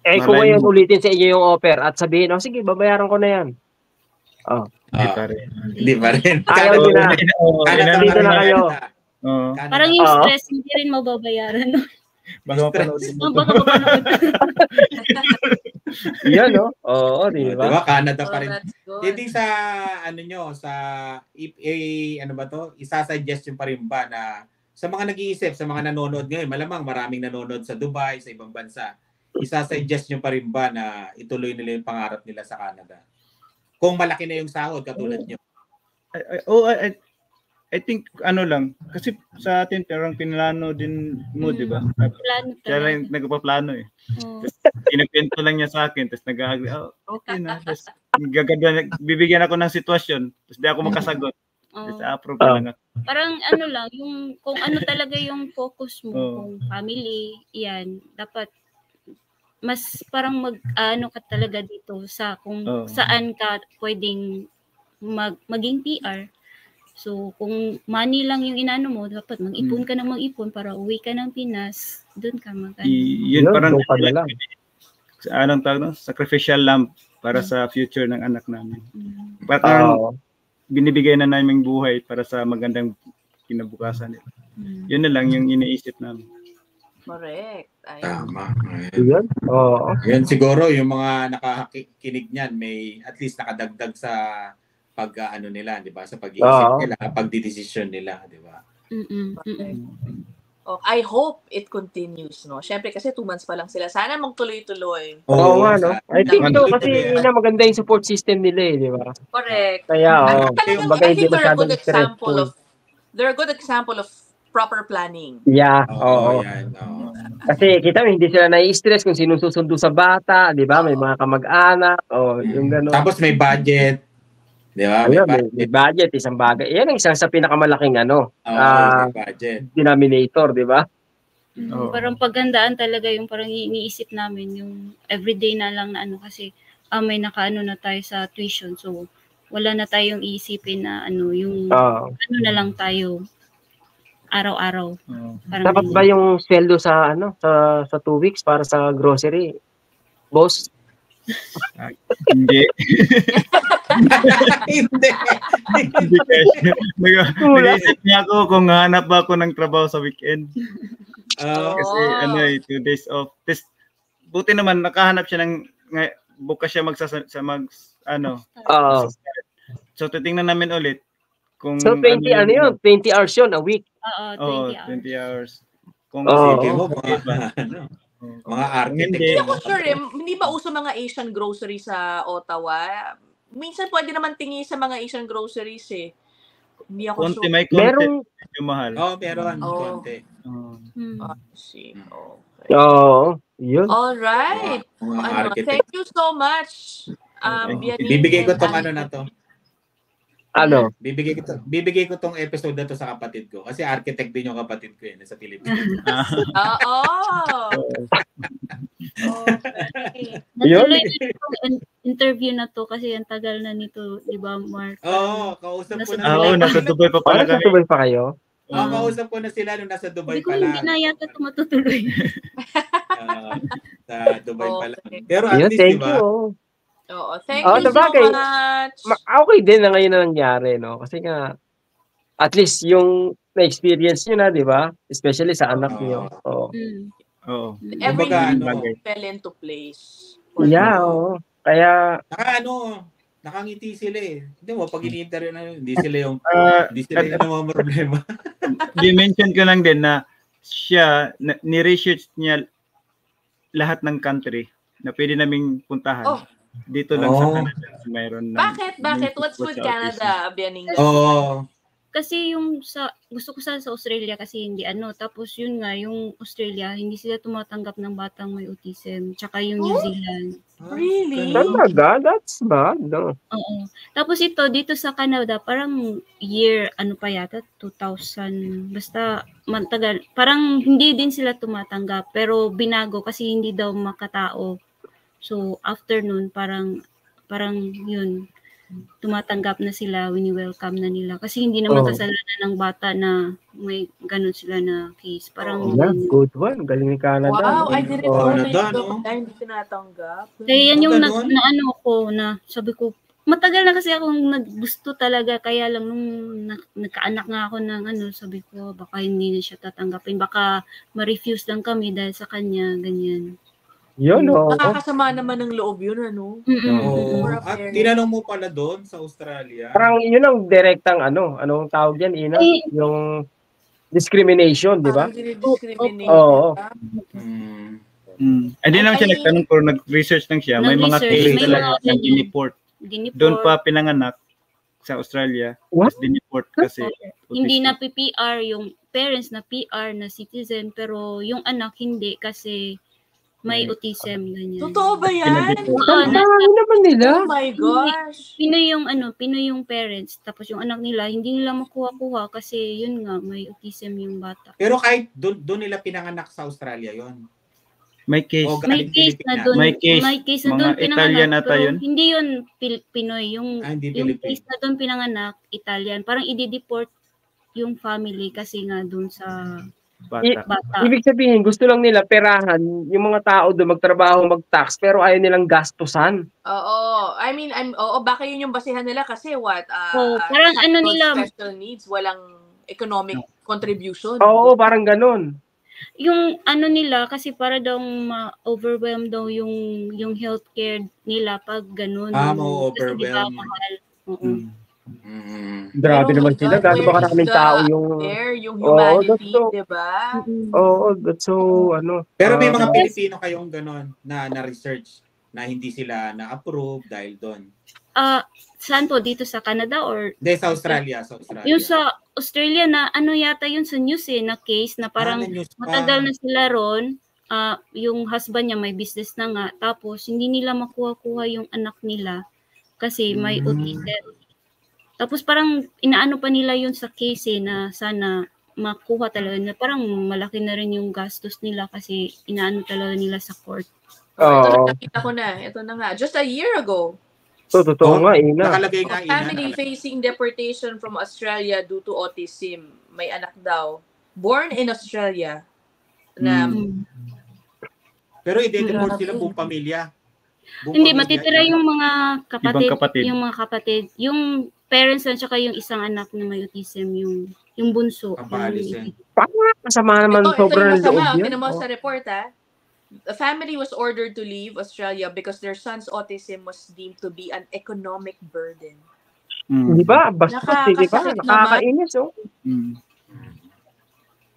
Eh, kung ngayon ulitin sa inyo yung offer at sabihin, oh, sige, babayaran ko na yan. Hindi Ah, pa rin. Hindi pa rin. Ayaw nyo na. Oo, Canada inano Dito pa rin na kayo. Oo. Canada. parang yung Oo. stress hindi rin mababayaran? Baka mapanood mo baka mapanood Yan, no? Oo, di Di ba? ba? Canada pa Oh, rin. Hindi sa ano nyo, sa if, eh, ano ba to? Isa-suggestion pa rin ba na sa mga nag-iisip, sa mga nanonood ngayon, malamang maraming nanonood sa Dubai, sa ibang bansa. Isasuggest nyo pa rin ba na ituloy nila yung pangarap nila sa Canada? Kung malaki na yung sahod katulad nyo. I, I, oh, I, I- I think ano lang kasi sa atin parang pinlano din mo, di ba? Plano Siya talaga. lang nagpaplano eh. Oo. Pinagkwento lang niya sa akin, tapos nag-agree, oh, okay na. Tapos gaganda, bibigyan ako ng sitwasyon, tapos di ako makasagot. Tapos Oo. approve na lang ako. Parang ano lang, yung kung ano talaga yung focus mo, Oo. kung family, yan, dapat mas parang mag ano ka talaga dito sa kung Oo. saan ka pwedeng mag, maging PR. So, kung money lang yung inano mo, dapat mag-ipon ka ng mag-ipon para uwi ka ng Pinas, doon ka mag ano. Y- yun, Yun, parang ka na lang. sa anong tawag no? sacrificial lamb para sa future ng anak namin. Mm. Parang Oo. binibigay na namin buhay para sa magandang kinabukasan nila. Mm. Yun na lang yung iniisip namin. Correct. Ay, Tama. Ayan. Yun. Oo. Yan siguro yung mga nakakinig niyan may at least nakadagdag sa pag ah, ano nila, 'di ba? Sa pag-iisip Oo. nila, pagdidesisyon nila, 'di ba? Mm-mm. Mm-mm. Oh, I hope it continues, no? Syempre kasi two months pa lang sila. Sana magtuloy-tuloy. Oo nga, no? I think so, kasi yan. ina maganda yung support system nila eh, di ba? Correct. Kaya, At oo. talagang, I think they're a good example of they're a good example of proper planning. Yeah, Oo, oo. yan. Oo. Kasi kita hindi sila nai-stress kung sino susundo sa bata, di ba? May mga kamag-anak, o yung gano'n. Tapos may budget. 'Di ba? May Ayun, may, budget. may budget, isang bagay. Yan ang isang sa pinakamalaking ano, ah, may budget. denominator, di ba? Mm, Oo. Parang paghandaan talaga yung parang iniisip namin yung everyday na lang na ano kasi ah, may nakaano na tayo sa tuition so wala na tayong iisipin na ano yung Oo. ano na lang tayo araw-araw. Parang Dapat ba yung sweldo sa ano sa sa two weeks para sa grocery? Boss, Hindi. Hindi. Hindi kasi. Nag- Nag-iisip niya ako kung hanap ba ako ng trabaho sa weekend. Kasi Oh. ano eh, two days off. Tapos, buti naman, nakahanap siya ng, bukas siya magsasa, sa mag, ano. Oo. So, titingnan namin ulit. Kung So 20 ano yun? 20 hours yun a week. Oo, Oo, 20 hours. 20 hours. Kung Oo. Sige mo, mga, ano, mga architect. Hindi. Ako sure eh, hindi ba uso mga Asian grocery sa Ottawa? Minsan pwede naman tingi sa mga Asian groceries eh. Hindi ako Konti, sure. may konti. Merong Medyo mahal. Oo, meron. Oo. Konti. Oo. Hmm. Ah, see. Okay. Oo, yun. All right. Mga Ano, thank you so much. Um, Okay. Bibigay ko tong ano na to. Ano? Bibigay ko to, bibigay ko tong episode na to sa kapatid ko kasi architect din yung kapatid ko eh sa Pilipinas. Oo. Okay. Yun. Natuloy na itong interview na to kasi ang tagal na nito, di ba, Mark? Oo, kausap ko Nasa na sila. oo, nasa Dubai pa pala Para sa kami. Dubai pa kayo? Oo, kausap ko na sila nung nasa Dubai Hindi ko hindi na yata ito matutuloy. Ah, sa Dubai pa lang. Okay. Pero at Yun, least, thank di you. ba? Oh. Oo, thank Oo, you so sabagay. much. Ma- okay din na ngayon na nangyari, no? Kasi nga, at least yung na-experience nyo na, di ba? Especially sa anak Oo. niyo. Oo. Mm. Oo. Everything Kumbaga, ano, fell into place. Yeah, oo. Kaya, Naka ano, nakangiti sila eh. Hindi mo, pag ini-interview na yun, hindi sila yung, Ah, hindi sila yung mga problema. di-mention ko lang din na siya, na, ni-research niya lahat ng country na pwede naming puntahan. Oh. Dito lang sa Oh. Canada. Mayroon na. Bakit? Bakit? What's with Canada, Bianing? Oo. Kasi yung sa gusto ko sana sa Australia kasi hindi ano tapos yun nga yung Australia hindi sila tumatanggap ng batang may autism tsaka yung New Oh? Zealand. Really? talaga, that's bad, no? Oo. Tapos ito dito sa Canada parang year ano pa yata 2000 basta matagal parang hindi din sila tumatanggap pero binago kasi hindi daw makatao. So after nun parang parang yun tumatanggap na sila, wini-welcome na nila. Kasi hindi naman Oo. kasalanan ng bata na may ganun sila na case. Parang, Yeah, good one. Galing ni Canada. Wow? I didn't Oo. know na Canada, no? Ay, hindi tinatanggap. kaya yan yung na, na ano ko na sabi ko, matagal na kasi akong naggusto talaga kaya lang nung na, nagkaanak nga ako ng ano sabi ko baka hindi na siya tatanggapin baka ma-refuse lang kami dahil sa kanya ganyan Yun, oo. Nakakasama naman ng loob yun, ano? Mm-mm. Oo. At tinanong mo pala doon sa Australia. Parang yun ang direktang ano, anong tawag yan, Ina? Eh, Yung discrimination, di ba? Oo. nila. Hmm. Mm. Hindi naman siya nagtanong pero nag-research lang siya. May mga case talaga ganyan. diniport. Doon pa pinanganak sa Australia. What? Diniport kasi hindi na. PPR yung parents na PR na citizen pero yung anak hindi kasi may autism ganyan. Totoo ba yan? Oo, Ang na, dami naman nila. Oh my gosh. Pinoy yung ano, Pinoy yung parents tapos yung anak nila hindi nila makuha-kuha kasi yun nga may autism yung bata. Pero kahit doon doon nila pinanganak sa Australia yon. May case. O, May case na doon, May case, may case na mga doon Italian pinanganak. ata pero yun? Hindi yun Pil- Pinoy, yung Ah, hindi yung case na doon pinanganak, Italian. Parang i-deport yung family kasi nga doon sa Bata. bata. Ibig sabihin, gusto lang nila perahan yung mga tao doon magtrabaho, mag-tax, pero ayaw nilang gastusan. Oo. I mean, I'm, oo, baka yun yung basihan nila kasi what? Uh, Oo, parang ano people nila- Special needs, walang economic contribution. Oo, parang ganun. yung ano nila kasi para daw ma-overwhelm daw yung yung healthcare nila pag ganun. Ah, ma-overwhelm. Mm. Mm. Grabe Pero naman sila. Gaano ba karaming tao yung... There, yung humanity, that's so- di ba? Oo, that's so, ano. Pero may mga ah, Pilipino kayong ganon na na-research na hindi sila na-approve dahil doon. Ah, saan po dito sa Canada or Hindi, sa Australia. Sa Australia. yung sa Australia na ano yata yun sa news eh na case na parang Ah, pa. matagal na sila ron. ah, yung husband niya may business na nga tapos hindi nila makuha-kuha yung anak nila kasi may Mm. autism. Tapos parang inaano pa nila yun sa case eh, na sana makuha talaga na parang malaki na rin yung gastos nila kasi inaano talaga nila sa court. Ito Oo. na, nakita ko na. Ito na nga. Just a year ago, So, totoo Oh, nga, ina. Nakalagay nga ina. family facing deportation from Australia due to autism. May anak daw. Born in Australia. Na, Mm. Pero i-deport sila buong pamilya. Buong Hindi pamilya. matitira yung mga kapatid, Ibang kapatid. yung mga kapatid, yung parents at saka yung isang anak na may autism, yung yung bunso. Kapalis yung- yan. Parang masama naman ito, ito sobrang yung loob masama. Tinan mo Oh. sa report ha. The family was ordered to leave Australia because their son's autism was deemed to be an economic burden. Mm. Di ba? Bastos, eh, di ba? Nakakainis, oh. Mm.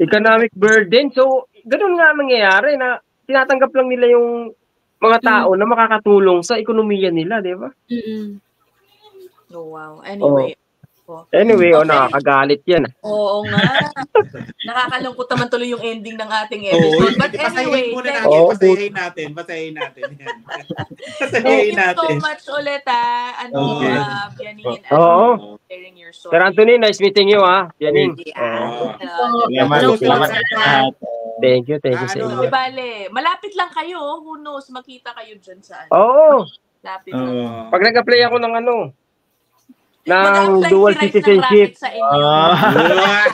Economic burden. So, ganun nga ang nangyayari na tinatanggap lang nila yung mga tao na makakatulong sa ekonomiya nila, di ba? Mm-mm. Oh, wow. Anyway. Anyway, oh, Okay. nakakagalit yan. Oo nga. Nakakalungkot naman tuloy yung ending ng ating episode. But pasahin anyway, muna thank natin. Oo, Pasahin natin. Pasahin natin. Yan. Thank Pasahin you so natin. much ulit ah. Ano, Okay. uh, Bianin, Oo. and sharing your story. Sir Anthony, nice meeting you, ha? Yaning. Yeah. Oo. Uh, Salamat. Thank you, thank you sa Ano, inyo. Bale, malapit lang kayo. Who knows, makita kayo dyan sa ano. Oo. Lapit. Oo. Pag nag-apply ako ng ano, ng dual ng citizenship, inyo. Ah,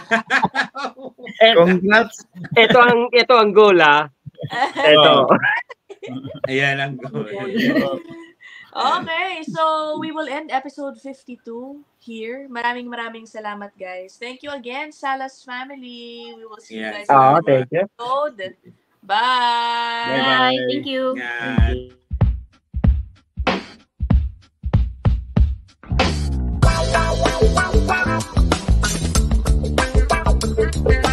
eh, congrats. ito ang ito ang goal, ha? Ito. Ayan ang goal. Okay, so we will end episode 52 here. Maraming maraming salamat guys. Thank you again, Salas family. We will see you Yes. guys in Ah, the thank you. episode. Bye. Bye-bye. Bye. Thank you. Yan. wow, wow, wow, wow.